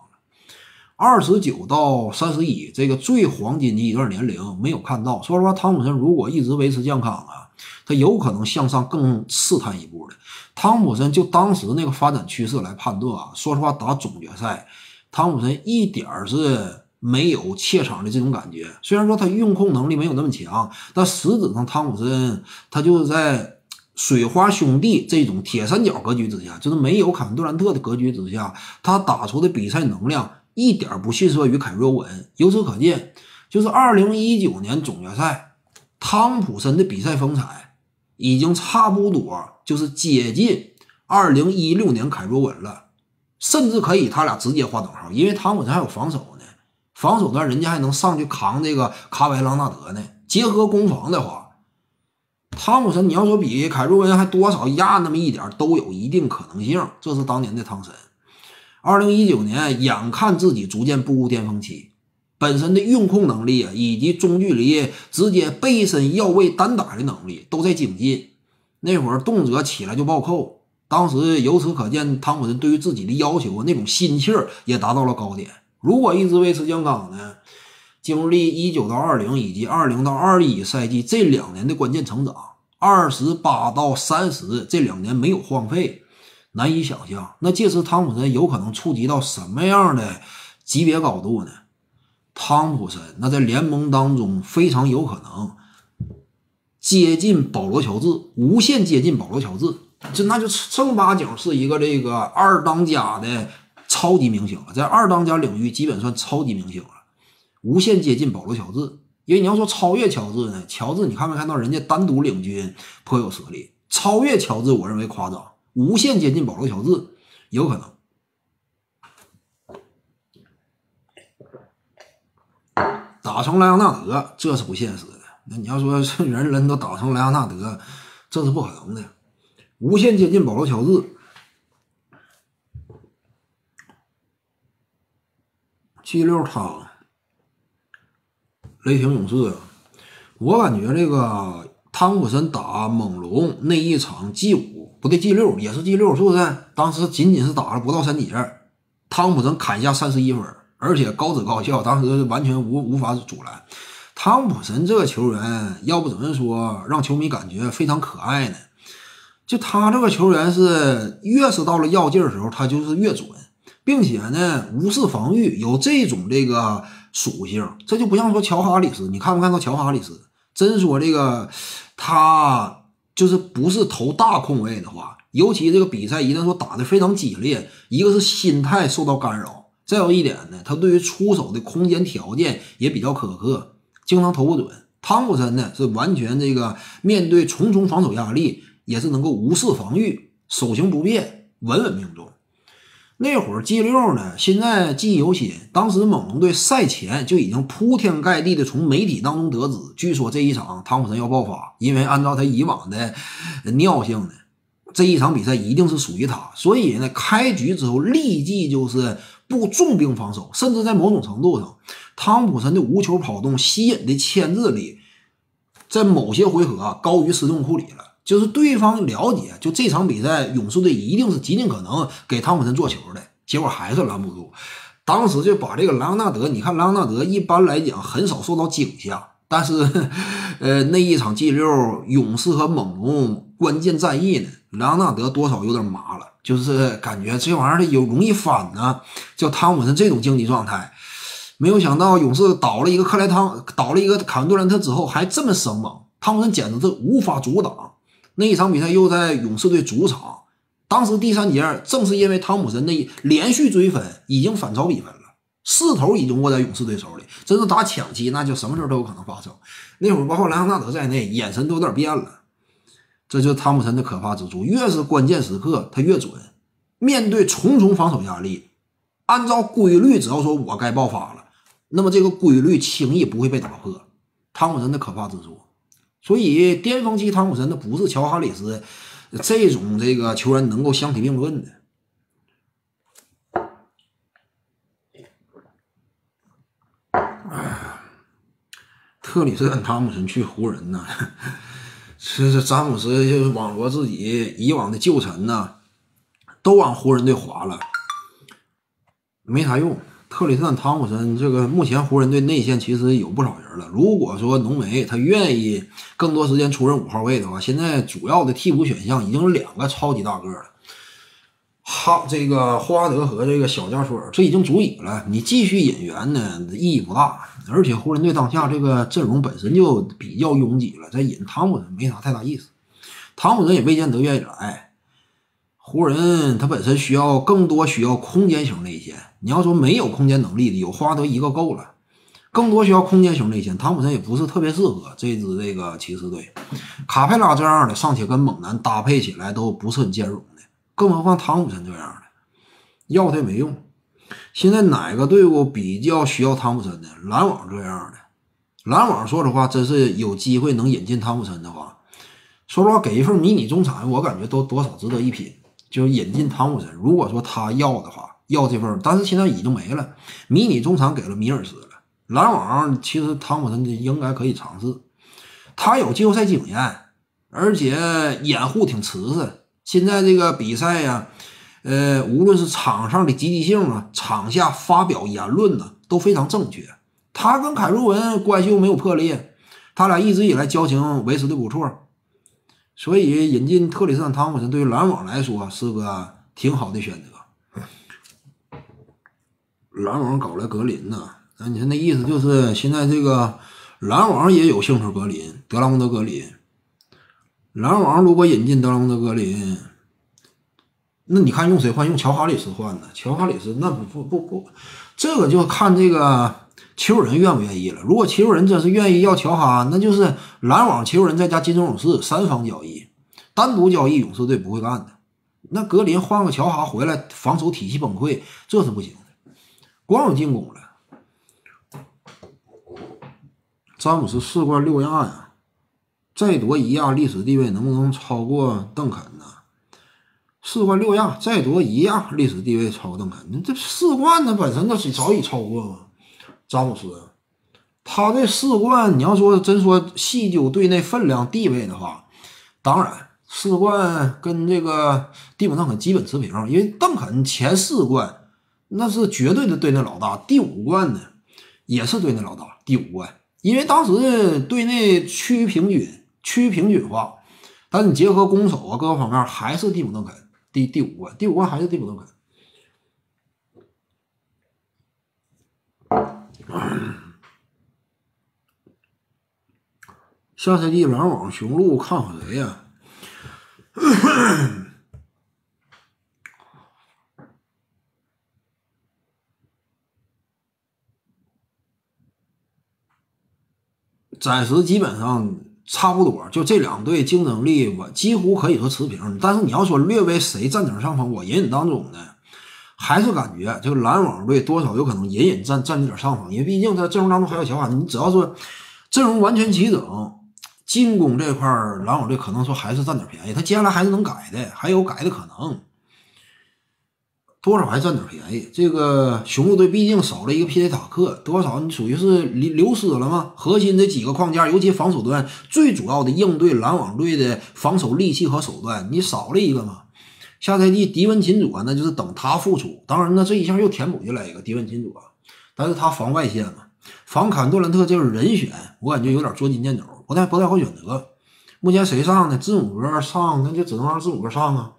二十九到三十一这个最黄金的一段年龄没有看到。说实话，汤普森如果一直维持健康啊，他有可能向上更试探一步的。汤普森就当时那个发展趋势来判断啊，说实话，打总决赛，汤普森一点儿是。没有怯场的这种感觉，虽然说他运控能力没有那么强，但实质上汤普森他就是在水花兄弟这种铁三角格局之下，就是没有凯文杜兰特的格局之下，他打出的比赛能量一点不逊色于凯瑞欧文。由此可见，就是二零一九年总决赛，汤普森的比赛风采已经差不多就是接近二零一六年凯瑞欧文了，甚至可以他俩直接划等号，因为汤普森还有防守呢，防守端人家还能上去扛这个卡维朗纳德呢。结合攻防的话。汤普森，你要说比凯瑞文还多少压那么一点，都有一定可能性。这是当年的汤神。二零一九年，眼看自己逐渐步入巅峰期，本身的运控能力啊，以及中距离直接背身要位单打的能力都在精进。那会儿动辄起来就暴扣，当时由此可见，汤普森对于自己的要求，那种心气儿也达到了高点。如果一直维持健康呢？经历一九到二零以及二零到二一赛季这两年的关键成长，二十八到三十这两年没有荒废，难以想象。那届时汤普森有可能触及到什么样的级别高度呢？汤普森那在联盟当中非常有可能接近保罗乔治，无限接近保罗乔治，这那就正八经是一个这个二当家的超级明星了，在二当家领域基本算超级明星了。无限接近保罗·乔治，因为你要说超越乔治呢，乔治你看没看到人家单独领军颇有实力，超越乔治我认为夸张，无限接近保罗·乔治有可能。打成莱昂纳德这是不现实的，那你要说人人都打成莱昂纳德，这是不可能的。无限接近保罗·乔治，G 六汤。雷霆勇士，我感觉这个汤普森打猛龙那一场 G 五不对 G 六也是 G 六，是不是？当时仅仅是打了不到三节，汤普森砍下三十一分，而且高指高效，当时完全无无法阻拦。汤普森这个球员，要不怎么说让球迷感觉非常可爱呢？就他这个球员是越是到了要劲的时候，他就是越准，并且呢无视防御，有这种这个。属性，这就不像说乔哈里斯，你看没看到乔哈里斯？真说这个，他就是不是投大空位的话，尤其这个比赛一旦说打的非常激烈，一个是心态受到干扰，再有一点呢，他对于出手的空间条件也比较苛刻，经常投不准。汤普森呢是完全这个面对重重防守压力，也是能够无视防御，手型不变，稳稳命中。那会儿 G 六呢，现在记忆犹新。当时猛龙队赛前就已经铺天盖地的从媒体当中得知，据说这一场汤普森要爆发，因为按照他以往的尿性呢，这一场比赛一定是属于他。所以呢，开局之后立即就是布重兵防守，甚至在某种程度上，汤普森的无球跑动吸引的牵制力，在某些回合高于斯通库里了。就是对方了解，就这场比赛，勇士队一定是极尽可能给汤普森做球的，结果还是拦不住。当时就把这个莱昂纳德，你看莱昂纳德一般来讲很少受到惊吓，但是，呃，那一场 G 六勇士和猛龙关键战役呢，莱昂纳德多少有点麻了，就是感觉这玩意儿有容易翻呢。就汤普森这种竞技状态，没有想到勇士倒了一个克莱汤，倒了一个凯文杜兰特之后还这么生猛，汤普森简直是无法阻挡。那一场比赛又在勇士队主场，当时第三节正是因为汤普森那一连续追分，已经反超比分了，势头已经握在勇士队手里。真是打抢七，那就什么事都有可能发生。那会儿包括莱昂纳德在内，眼神都有点变了。这就是汤普森的可怕之处，越是关键时刻他越准。面对重重防守压力，按照规律，只要说我该爆发了，那么这个规律轻易不会被打破。汤普森的可怕之处。所以，巅峰期汤普森那不是乔哈里斯这种这个球员能够相提并论的。特里斯坦汤普森去湖人呢，这 是詹姆斯就是网罗自己以往的旧臣呢，都往湖人队划了，没啥用。特里斯坦汤普森这个目前湖人队内线其实有不少人了。如果说浓眉他愿意更多时间出任五号位的话，现在主要的替补选项已经有两个超级大个了，哈，这个霍华德和这个小加索尔，这已经足以了。你继续引援呢，意义不大。而且湖人队当下这个阵容本身就比较拥挤了，再引汤普森没啥太大意思。汤普森也未见得愿意来。湖人他本身需要更多需要空间型内线，你要说没有空间能力的，有华德一个够了。更多需要空间型内线，汤普森也不是特别适合这支这个骑士队。卡佩拉这样的尚且跟猛男搭配起来都不是很兼容的，更何况汤普森这样的，要他也没用。现在哪个队伍比较需要汤普森的？篮网这样的，篮网说实话，真是有机会能引进汤普森的话，说实话，给一份迷你中产，我感觉都多少值得一拼。就引进汤普森，如果说他要的话，要这份，但是现在已经没了，迷你中场给了米尔斯了。篮网其实汤普森应该可以尝试，他有季后赛经验，而且掩护挺瓷实。现在这个比赛呀，呃，无论是场上的积极性啊，场下发表言论呢，都非常正确。他跟凯瑞文关系又没有破裂，他俩一直以来交情维持的不错，所以引进特里斯坦汤普森对于篮网来说是个挺好的选择。篮网搞来格林呢？那你看那意思就是，现在这个篮网也有兴趣格林，德拉蒙德格林。篮网如果引进德拉蒙德格林，那你看用谁换？用乔哈里斯换呢？乔哈里斯那不不不不，这个就看这个骑士人愿不愿意了。如果骑士人真是愿意要乔哈，那就是篮网、骑士人再加金州勇士三方交易，单独交易勇士队不会干的。那格林换个乔哈回来，防守体系崩溃，这是不行。光有进攻了。詹姆斯四冠六亚呀，再夺一亚，历史地位能不能超过邓肯呢？四冠六亚，再夺一亚，历史地位超过邓肯？你这四冠呢，本身那是早已超过吗？詹姆斯，他这四冠，你要说真说细究队内分量地位的话，当然四冠跟这个蒂姆邓肯基本持平，因为邓肯前四冠那是绝对的队内老大，第五冠呢也是队内老大，第五冠。因为当时队内趋于平均，趋于平均化，但是你结合攻守啊各个方面，还是蒂姆·邓肯第第五冠，第五冠还是蒂姆·邓肯。下赛季篮网、雄鹿看好谁呀？暂时基本上差不多，就这两队竞争力，我几乎可以说持平。但是你要说略微谁占点上风，我隐隐当中呢，还是感觉就篮网队多少有可能隐隐占占据点上风，因为毕竟他阵容当中还有乔哈，你只要说阵容完全齐整，进攻这块篮网队可能说还是占点便宜，他接下来还是能改的，还有改的可能。多少还占点便宜。这个雄鹿队毕竟少了一个皮特塔克，多少你属于是流流失了吗？核心的几个框架，尤其防守端最主要的应对篮网队的防守利器和手段，你少了一个吗？下赛季迪文琴佐那就是等他复出，当然呢这一下又填补进来一个迪文琴佐，但是他防外线嘛，防坎杜兰特这个人选，我感觉有点捉襟见肘，不太不太好选择。目前谁上呢？字母哥上，那就只能让字母哥上啊。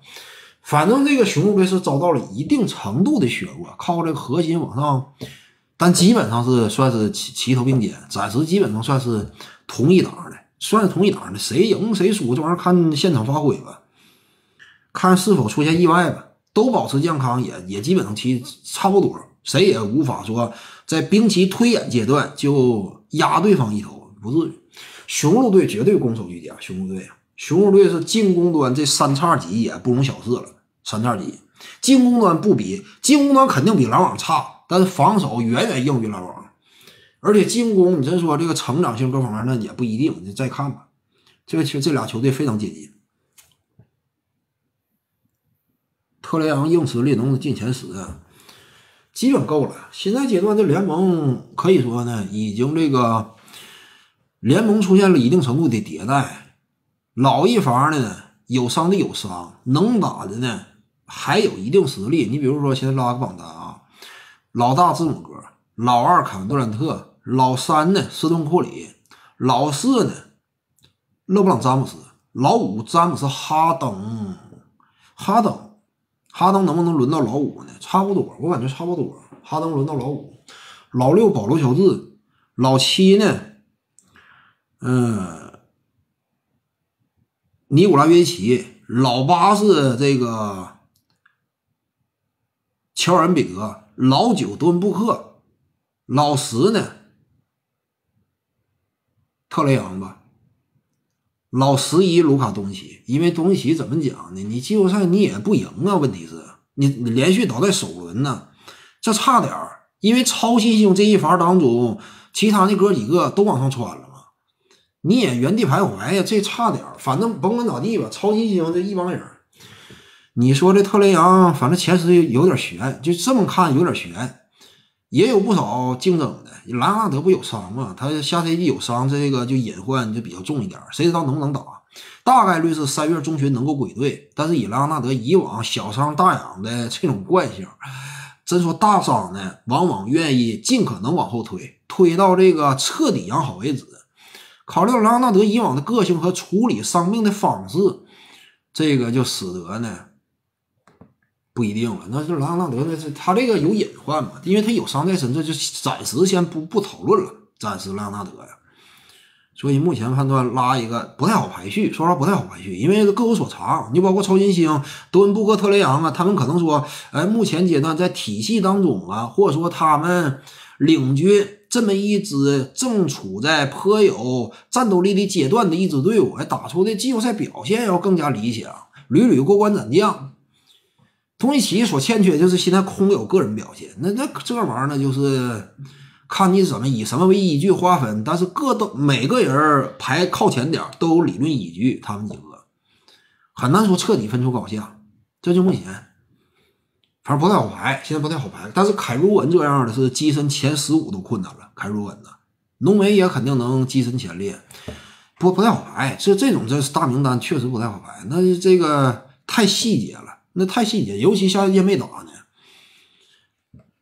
反正这个雄鹿队是遭到了一定程度的削弱，靠这个核心往上，但基本上是算是齐齐头并肩，暂时基本上算是同一档的，算是同一档的，谁赢谁输这玩意儿看现场发挥吧，看是否出现意外吧，都保持健康也也基本上其差不多，谁也无法说在兵棋推演阶段就压对方一头，不至于。雄鹿队绝对攻守俱佳，雄鹿队，雄鹿队是进攻端这三叉戟也不容小视了。三叉戟，进攻端不比，进攻端肯定比篮网差，但是防守远远硬于篮网。而且进攻，你真说这个成长性各方面，那也不一定，你再看吧。这个球，这俩球队非常接近。特雷杨硬实力能进前十啊，基本够了。现在阶段这联盟可以说呢，已经这个联盟出现了一定程度的迭代，老一房呢有伤的有伤，能打的呢。还有一定实力，你比如说现在拉个榜单啊，老大字母哥，老二凯文杜兰特，老三呢斯通库里，老四呢勒布朗詹姆斯，老五詹姆斯哈登，哈登，哈登能不能轮到老五呢？差不多，我感觉差不多，哈登轮到老五，老六保罗乔治，老七呢，嗯，尼古拉约奇，老八是这个乔恩比格，老九多恩布克，老十呢特雷杨吧。老十一卢卡东奇，因为东奇怎么讲呢？你季后赛你也不赢啊，问题是你你连续倒在首轮呢，这差点。因为超新星这一伐当中，其他那哥几个都往上窜了，你也原地徘徊呀，这差点儿。反正甭管咋地吧，超新星这一帮人，你说这特雷杨，反正前十有点悬，就这么看有点悬，也有不少竞争的。莱昂纳德不有伤吗？他下赛季有伤，这个就隐患就比较重一点，谁知道能不能打？大概率是三月中旬能够归队，但是以莱昂纳德以往小伤大养的这种惯性。真说大伤呢，往往愿意尽可能往后推，推到这个彻底养好为止。考虑到莱昂纳德以往的个性和处理伤病的方式，这个就使得呢不一定了。那就莱昂纳德那是他这个有隐患嘛？因为他有伤在身，这就暂时先不不讨论了。暂时莱昂纳德呀。所以目前判断拉一个不太好排序，说实话不太好排序，因为各有所长。你包括超新星、多恩布克、特雷杨啊，他们可能说，哎，目前阶段在体系当中啊，或者说他们领军这么一支正处在颇有战斗力的阶段的一支队伍，还，打出的季后赛表现要更加理想，屡屡过关斩将。同一奇所欠缺就是现在空有个人表现，那那这玩意儿呢，就是。看你怎么以什么为依据划分，但是各都每个人排靠前点都有理论依据，他们几个很难说彻底分出高下。这就目前，反正不太好排，现在不太好排。但是凯如文这样的是跻身前十五都困难了。凯如文呢，浓眉也肯定能跻身前列，不不太好排。这这种这是大名单，确实不太好排。那这个太细节了，那太细节，尤其下一届没打呢，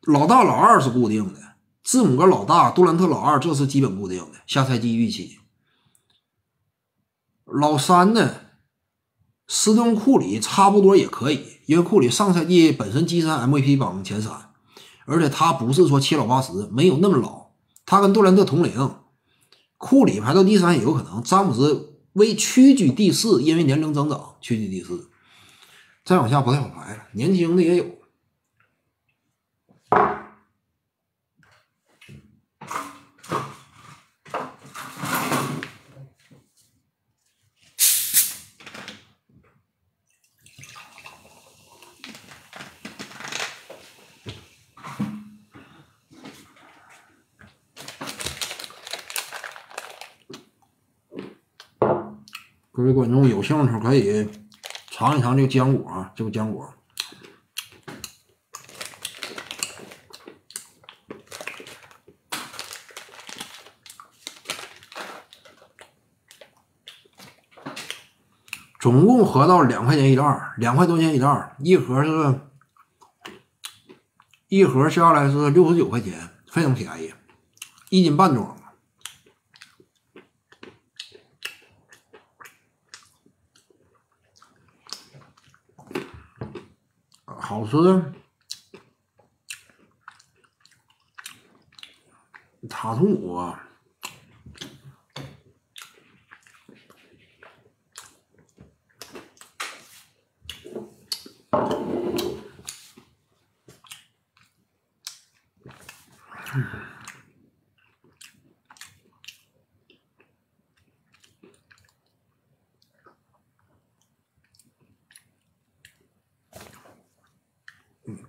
老大老二是固定的。字母哥老大，杜兰特老二，这是基本固定的。下赛季预期，老三呢，斯通库里差不多也可以，因为库里上赛季本身跻身 MVP 榜前三，而且他不是说七老八十，没有那么老，他跟杜兰特同龄，库里排到第三也有可能。詹姆斯为屈居第四，因为年龄增长屈居第四，再往下不太好排了，年轻的也有。各位观众有兴趣可以尝一尝这个浆果啊，这个浆果总共合到两块钱一袋，两块多钱一袋，一盒是，一盒下来是六十九块钱，非常便宜，一斤半装。好吃，塔图姆啊，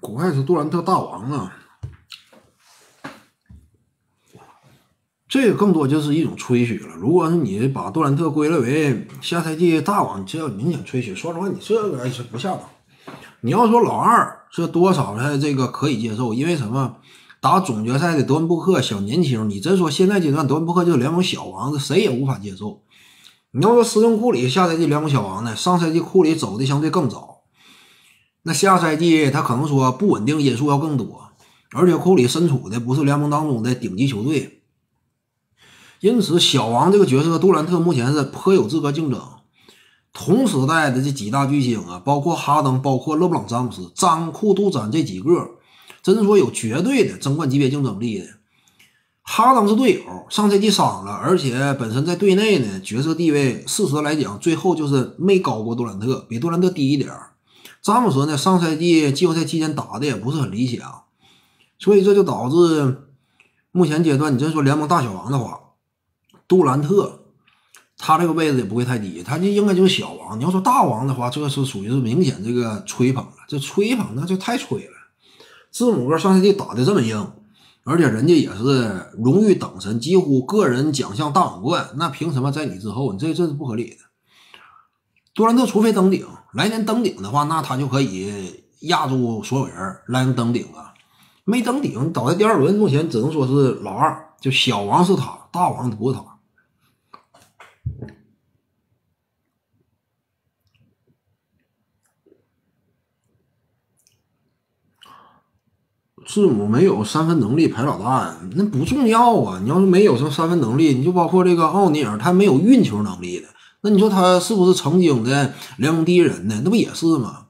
古怪是杜兰特大王啊，这个更多就是一种吹嘘了。如果你把杜兰特归类为下赛季大王，这要明显吹嘘。说实话，你这个是不下档。你要说老二，这多少的这个可以接受，因为什么？打总决赛的德文布克小年轻，你真说现在阶段德文布克就是联盟小王，这谁也无法接受。你要说斯通库里下赛季联盟小王呢？上赛季库里走的相对更早。那下赛季他可能说不稳定因素要更多，而且库里身处的不是联盟当中的顶级球队，因此小王这个角色，杜兰特目前是颇有资格竞争。同时代的这几大巨星啊，包括哈登、包括勒布朗·詹姆斯、詹库杜詹这几个，真说有绝对的争冠级别竞争力的，哈登是队友，上赛季伤了，而且本身在队内呢角色地位，事实来讲，最后就是没高过杜兰特，比杜兰特低一点儿。詹姆斯呢，上赛季季后赛期间打的也不是很理想，所以这就导致目前阶段，你真说联盟大小王的话，杜兰特他这个位置也不会太低，他就应该就是小王。你要说大王的话，这个是属于是明显这个吹捧了，这吹捧那就太吹了。字母哥上赛季打的这么硬。而且人家也是荣誉等身，几乎个人奖项大满贯，那凭什么在你之后？你这这是不合理的。杜兰特除非登顶，来年登顶的话，那他就可以压住所有人来年登顶啊。没登顶，倒在第二轮，目前只能说是老二，就小王是他，大王不是他。字母没有三分能力排老大，那不重要啊！你要是没有这三分能力，你就包括这个奥尼尔，他没有运球能力的，那你说他是不是曾经的联盟第一人呢？那不也是吗？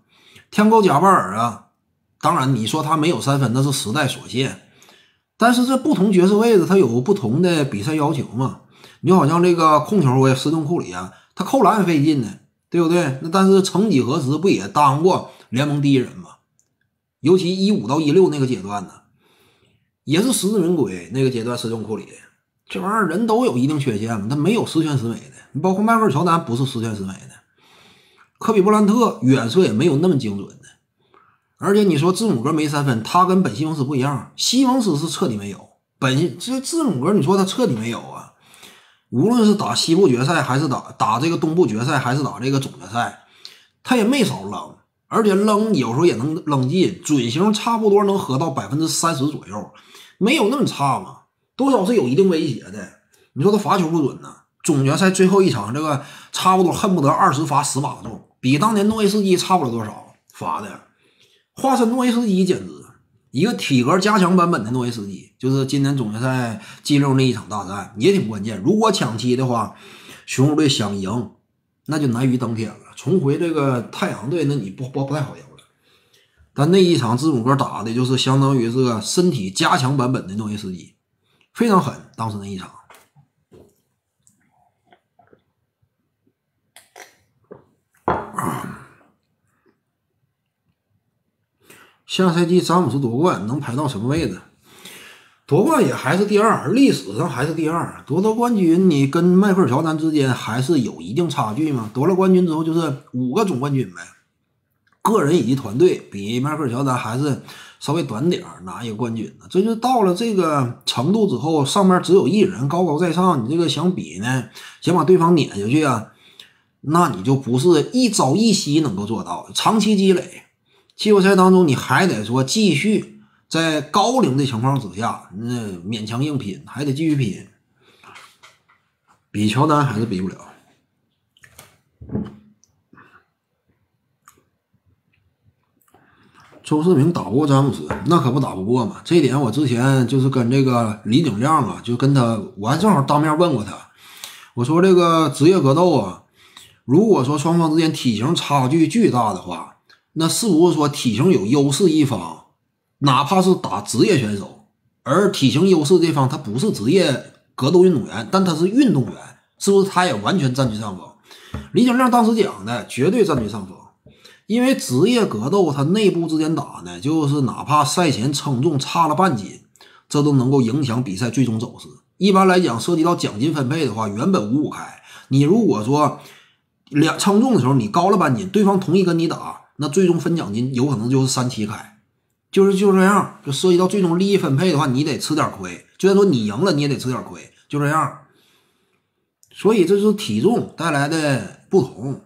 天高贾巴尔啊，当然你说他没有三分，那是时代所限。但是这不同角色位置，他有不同的比赛要求嘛？你好像这个控球位斯顿库里啊，他扣篮费劲呢，对不对？那但是曾几何时不也当过联盟第一人吗？尤其一五到一六那个阶段呢，也是实至名归。那个阶段，斯通库里这玩意儿人都有一定缺陷嘛，他没有十全十美的。包括迈克尔乔丹不是十全十美的，科比布兰特远射也没有那么精准的。而且你说字母哥没三分，他跟本西蒙斯不一样，西蒙斯是彻底没有，本这字母哥你说他彻底没有啊？无论是打西部决赛，还是打打这个东部决赛，还是打这个总决赛，他也没少扔。而且扔有时候也能扔进，准星差不多能合到百分之三十左右，没有那么差嘛，多少是有一定威胁的。你说他罚球不准呢？总决赛最后一场，这个差不多恨不得二十罚十八中，比当年诺维斯基差不了多少罚的。化身诺维斯基简直一个体格加强版本的诺维斯基，就是今年总决赛 G 六那一场大战也挺关键。如果抢七的话，雄鹿队想赢，那就难于登天了。重回这个太阳队，那你不不不太好赢了。但那一场字母哥打的就是相当于是个身体加强版本的诺维斯基，非常狠。当时那一场，下赛季詹姆斯夺冠能排到什么位置？夺冠也还是第二，历史上还是第二。夺得冠军，你跟迈克尔乔丹之间还是有一定差距嘛？夺了冠军之后就是五个总冠军呗，个人以及团队比迈克尔乔丹还是稍微短点儿拿一个冠军的。这就到了这个程度之后，上面只有一人高高在上，你这个想比呢，想把对方撵下去啊，那你就不是一朝一夕能够做到，长期积累，季后赛当中你还得说继续。在高龄的情况之下，那勉强硬拼，还得继续拼，比乔丹还是比不了。周世明打不过詹姆斯，那可不打不过嘛。这点我之前就是跟这个李景亮啊，就跟他，我还正好当面问过他，我说这个职业格斗啊，如果说双方之间体型差距巨大的话，那是不是说体型有优势一方？哪怕是打职业选手，而体型优势这方他不是职业格斗运动员，但他是运动员，是不是他也完全占据上风？李景亮当时讲的绝对占据上风，因为职业格斗他内部之间打呢，就是哪怕赛前称重差了半斤，这都能够影响比赛最终走势。一般来讲，涉及到奖金分配的话，原本五五开，你如果说两称重的时候你高了半斤，对方同意跟你打，那最终分奖金有可能就是三七开。就是就这样，就涉及到最终利益分配的话，你得吃点亏。就算说你赢了，你也得吃点亏。就这样，所以这是体重带来的不同。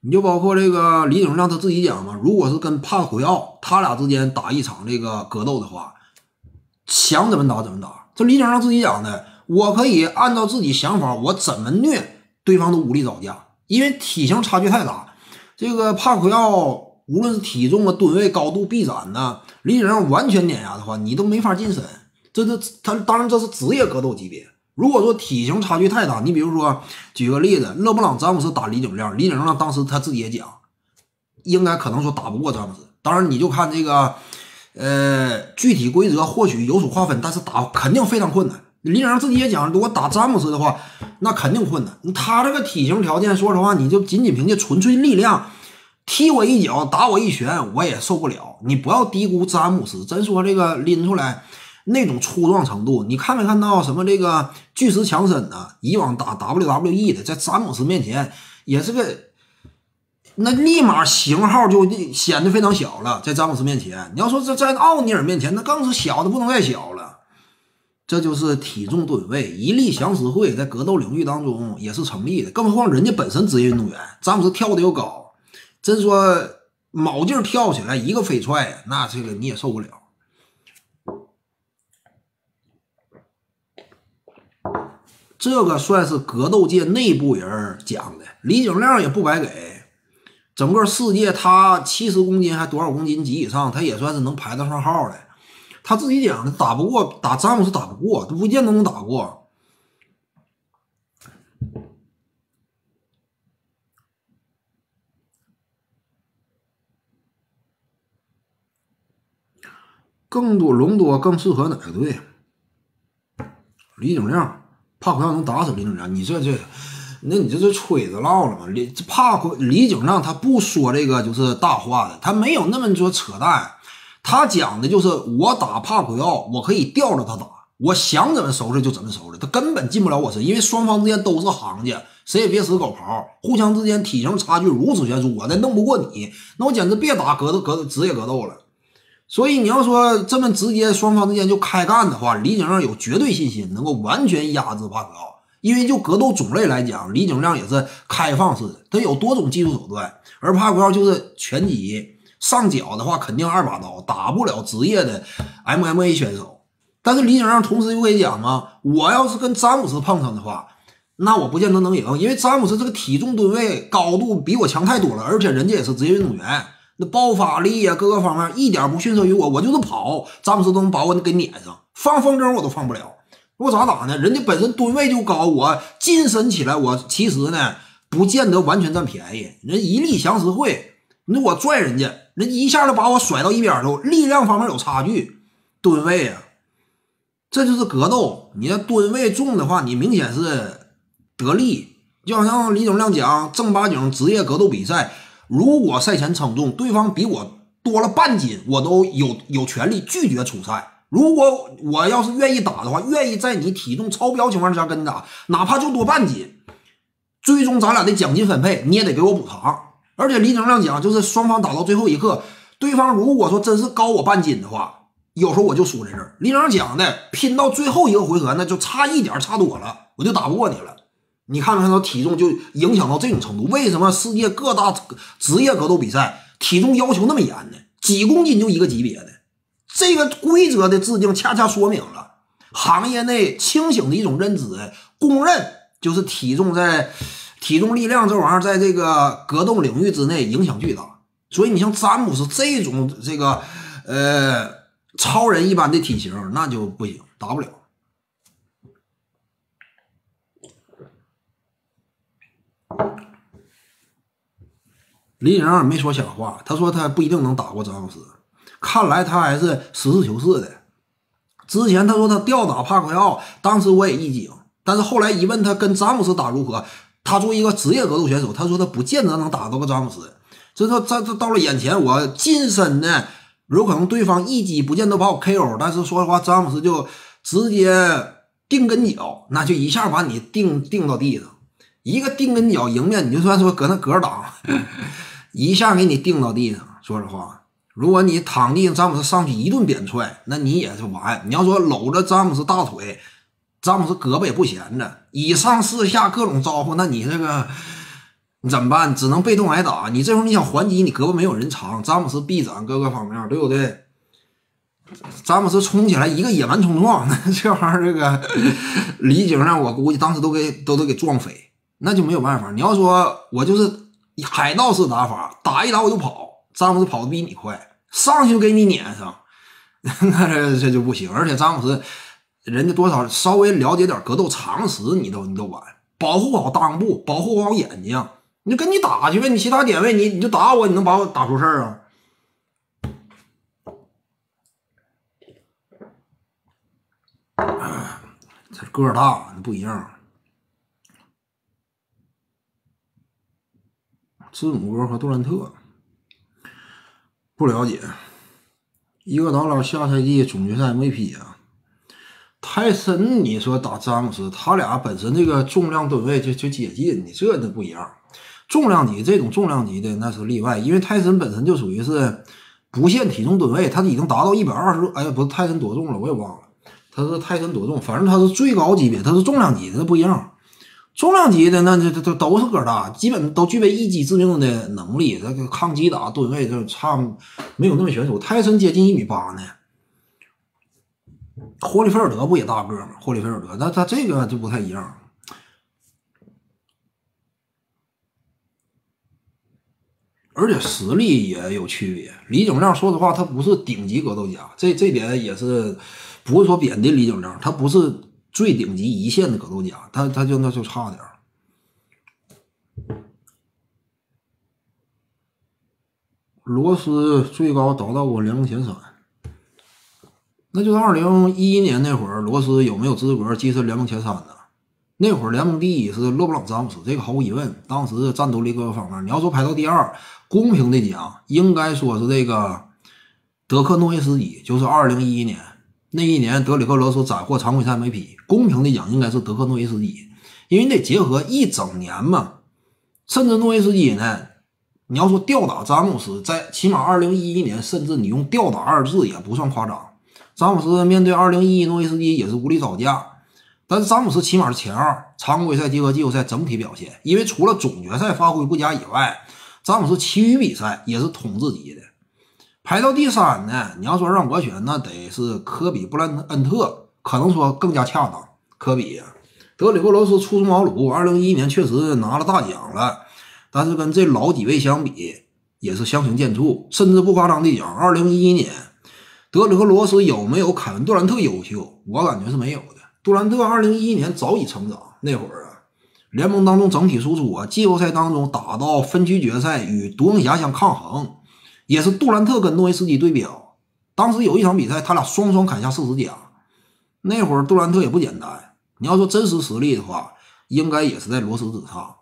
你就包括这个李景亮他自己讲嘛，如果是跟帕奎奥他俩之间打一场这个格斗的话，想怎么打怎么打。这李景亮自己讲的，我可以按照自己想法，我怎么虐对方都无力招架，因为体型差距太大。这个帕奎奥。无论是体重啊、吨位、高度、臂展呐，李景亮完全碾压的话，你都没法近身。这是他当然这是职业格斗级别。如果说体型差距太大，你比如说举个例子，勒布朗詹姆斯打李景亮，李景亮当时他自己也讲，应该可能说打不过詹姆斯。当然你就看这个，呃，具体规则或许有所划分，但是打肯定非常困难，李景亮自己也讲，如果打詹姆斯的话，那肯定困难。他这个体型条件，说实话，你就仅仅凭借纯粹力量踢我一脚、打我一拳，我也受不了。你不要低估詹姆斯，真说这个拎出来那种粗壮程度，你看没看到什么这个巨石强森呢？以往打 WWE 的，在詹姆斯面前也是个，那立马型号就显得非常小了。在詹姆斯面前，你要说在在奥尼尔面前，那更是小的不能再小了。这就是体重吨位，一力降十会，在格斗领域当中也是成立的。更何况人家本身职业运动员，詹姆斯跳的又高，真说卯劲跳起来一个飞踹，那这个你也受不了。这个算是格斗界内部人讲的，李景亮也不白给。整个世界他七十公斤还多少公斤级以上，他也算是能排得上号的。他自己讲的，打不过打詹姆斯打不过，都不见得能打过。更多隆多更适合哪个队？李景亮，帕奎奥能打死李景亮？你这这，那你这是吹着唠了吗？李帕奎李景亮他不说这个就是大话的，他没有那么多扯淡。他讲的就是我打帕奎奥，我可以吊着他打，我想怎么收拾就怎么收拾，他根本进不了我身，因为双方之间都是行家，谁也别使狗刨，互相之间体型差距如此悬殊，我再弄不过你，那我简直别打格斗格斗职业格斗了。所以你要说这么直接，双方之间就开干的话，李景亮有绝对信心能够完全压制帕奎奥，因为就格斗种类来讲，李景亮也是开放式的，他有多种技术手段，而帕奎奥就是拳击。上脚的话，肯定二把刀打不了职业的 MMA 选手。但是李景亮同时又可以讲嘛，我要是跟詹姆斯碰上的话，那我不见得能赢，因为詹姆斯这个体重吨位高度比我强太多了，而且人家也是职业运动员，那爆发力呀各个方面一点不逊色于我。我就是跑，詹姆斯都能把我给撵上，放风筝我都放不了。我咋打呢？人家本身吨位就高，我近身起来，我其实呢不见得完全占便宜。人一力降十会，你我拽人家。人一下就把我甩到一边头，力量方面有差距，吨位啊，这就是格斗。你要吨位重的话，你明显是得力。就好像李总亮讲，正八经职业格斗比赛，如果赛前称重，对方比我多了半斤，我都有有权利拒绝出赛。如果我要是愿意打的话，愿意在你体重超标情况下跟你打，哪怕就多半斤，最终咱俩的奖金分配你也得给我补偿。而且李景亮讲，就是双方打到最后一刻，对方如果说真是高我半斤的话，有时候我就输在这儿。李景亮讲的，拼到最后一个回合，那就差一点，差多了，我就打不过你了。你看没看到体重就影响到这种程度？为什么世界各大职业格斗比赛体重要求那么严呢？几公斤就一个级别的，这个规则的制定恰恰说明了行业内清醒的一种认知，公认就是体重在。体重力量这玩意儿在这个格斗领域之内影响巨大，所以你像詹姆斯这种这个呃超人一般的体型，那就不行，打不了。李景亮没说假话，他说他不一定能打过詹姆斯，看来他还是实事求是的。之前他说他吊打帕奎奥，当时我也一惊，但是后来一问他跟詹姆斯打如何？他作为一个职业格斗选手，他说他不见得能打到个詹姆斯。就说这这到了眼前，我近身呢，有可能对方一击不见得把我 KO，但是说实话，詹姆斯就直接定跟脚，那就一下把你定定到地上，一个定跟脚迎面，你就算说搁那格挡，一下给你定到地上。说实话，如果你躺地上，詹姆斯上去一顿扁踹，那你也是完。你要说搂着詹姆斯大腿。詹姆斯胳膊也不闲着，以上四下各种招呼，那你这个你怎么办？只能被动挨打。你这时候你想还击，你胳膊没有人长。詹姆斯臂展各个方面，对不对？詹姆斯冲起来一个野蛮冲撞，那 这玩意儿这个李景亮，我估计当时都给都得给撞飞，那就没有办法。你要说我就是海盗式打法，打一打我就跑，詹姆斯跑的比你快，上去就给你撵上，那这这就不行。而且詹姆斯。人家多少稍微了解点格斗常识，你都你都完，保护好裆部，保护好眼睛，你就跟你打去呗，你其他点位你你就打我，你能把我打出事儿啊？他个儿大，那不一样。字母哥和杜兰特不了解。一个到了下赛季总决赛 MVP 啊，泰森，你说打詹姆斯，他俩本身这个重量吨位就就接近，你这那不一样。重量级这种重量级的那是例外，因为泰森本身就属于是不限体重吨位，他已经达到一百二十，哎呀，不是泰森多重了，我也忘了，他是泰森多重，反正他是最高级别，他是重量级的，不一样。重量级的那这这都都是个大，基本都具备一击致命的能力。这个抗击打吨位就差没有那么悬殊。泰森接近一米八呢，霍利菲尔德不也大个吗？霍利菲尔德，那他这个就不太一样，而且实力也有区别。李景亮说实话，他不是顶级格斗家，这这点也是不是说贬低李景亮，他不是。最顶级一线的格斗家，他他就那就差点罗斯最高达到过联盟前三，那就是二零一一年那会儿，罗斯有没有资格跻身联盟前三呢？那会儿联盟第一是勒布朗詹姆斯，这个毫无疑问。当时战斗力各个方面，你要说排到第二，公平的讲，应该说是这个德克诺维斯基，就是二零一一年。那一年，德里克罗斯斩获常规赛 MVP。公平的讲，应该是德克诺维斯基，因为你得结合一整年嘛。甚至诺维斯基呢，你要说吊打詹姆斯，在起码二零一一年，甚至你用吊打二字也不算夸张。詹姆斯面对二零一一诺维斯基也是无力招架，但是詹姆斯起码是前二，常规赛结合季后赛整体表现，因为除了总决赛发挥不佳以外，詹姆斯其余比赛也是统治级的。排到第三呢？你要说让我选，那得是科比布兰恩特，可能说更加恰当。科比，德里克罗斯初出茅庐，二零一一年确实拿了大奖了，但是跟这老几位相比，也是相形见绌。甚至不夸张的讲，二零一一年德里克罗斯有没有凯文杜兰特优秀？我感觉是没有的。杜兰特二零一一年早已成长，那会儿啊，联盟当中整体输出啊，季后赛当中打到分区决赛与独行侠相抗衡。也是杜兰特跟诺维斯基对标，当时有一场比赛，他俩双双砍下四十加。那会儿杜兰特也不简单，你要说真实实力的话，应该也是在罗斯之上。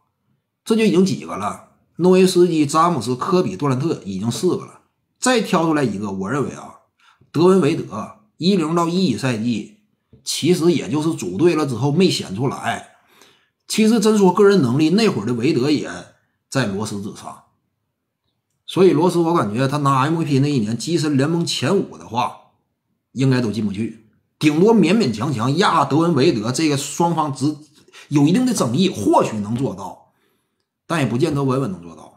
这就已经几个了，诺维斯基、詹姆斯、科比、杜兰特已经四个了，再挑出来一个，我认为啊，德文维德一零到一一赛季，其实也就是组队了之后没显出来。其实真说个人能力，那会儿的维德也在罗斯之上。所以罗斯，我感觉他拿 MVP 那一年跻身联盟前五的话，应该都进不去，顶多勉勉强强压德文维德。这个双方只有一定的争议，或许能做到，但也不见得稳稳能做到。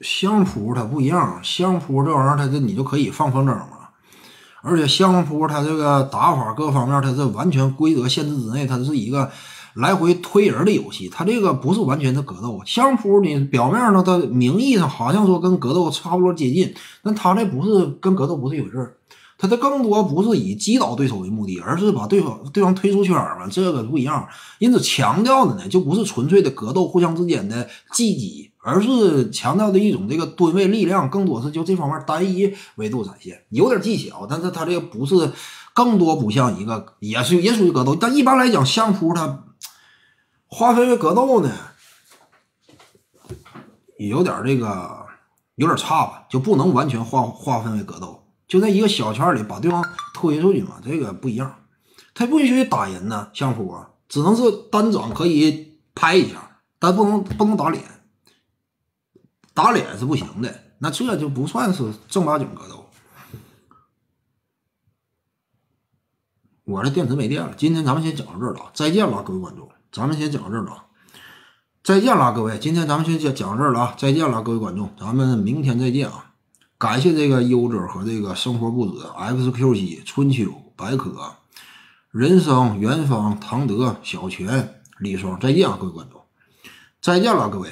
相扑它不一样，相扑这玩意儿，它这你就可以放风筝嘛。而且相扑它这个打法各方面，它是完全规则限制之内，它是一个来回推人的游戏。它这个不是完全的格斗。相扑你表面上它名义上好像说跟格斗差不多接近，但它这不是跟格斗不是一回事儿。它这更多不是以击倒对手为目的，而是把对方对方推出圈嘛，这个不一样。因此强调的呢，就不是纯粹的格斗，互相之间的技击，而是强调的一种这个吨位力量，更多是就这方面单一维度展现，有点技巧，但是它这个不是，更多不像一个，也是也属于格斗。但一般来讲，相扑它划分为格斗呢，也有点这个有点差吧，就不能完全划划分为格斗。就在一个小圈里把对方推出去嘛，这个不一样，他不允许打人呢，相扑啊，只能是单掌可以拍一下，但不能不能打脸，打脸是不行的，那这就不算是正八经格斗。我这电池没电了，今天咱们先讲到这儿了，再见了各位观众，咱们先讲到这儿了，再见了各位，今天咱们先讲讲到这儿了啊，再见了各位观众，咱们明天再见啊。感谢这个优者和这个生活不止 XQ 七春秋白可人生元芳唐德小泉李双，再见啊，各位观众，再见了，各位。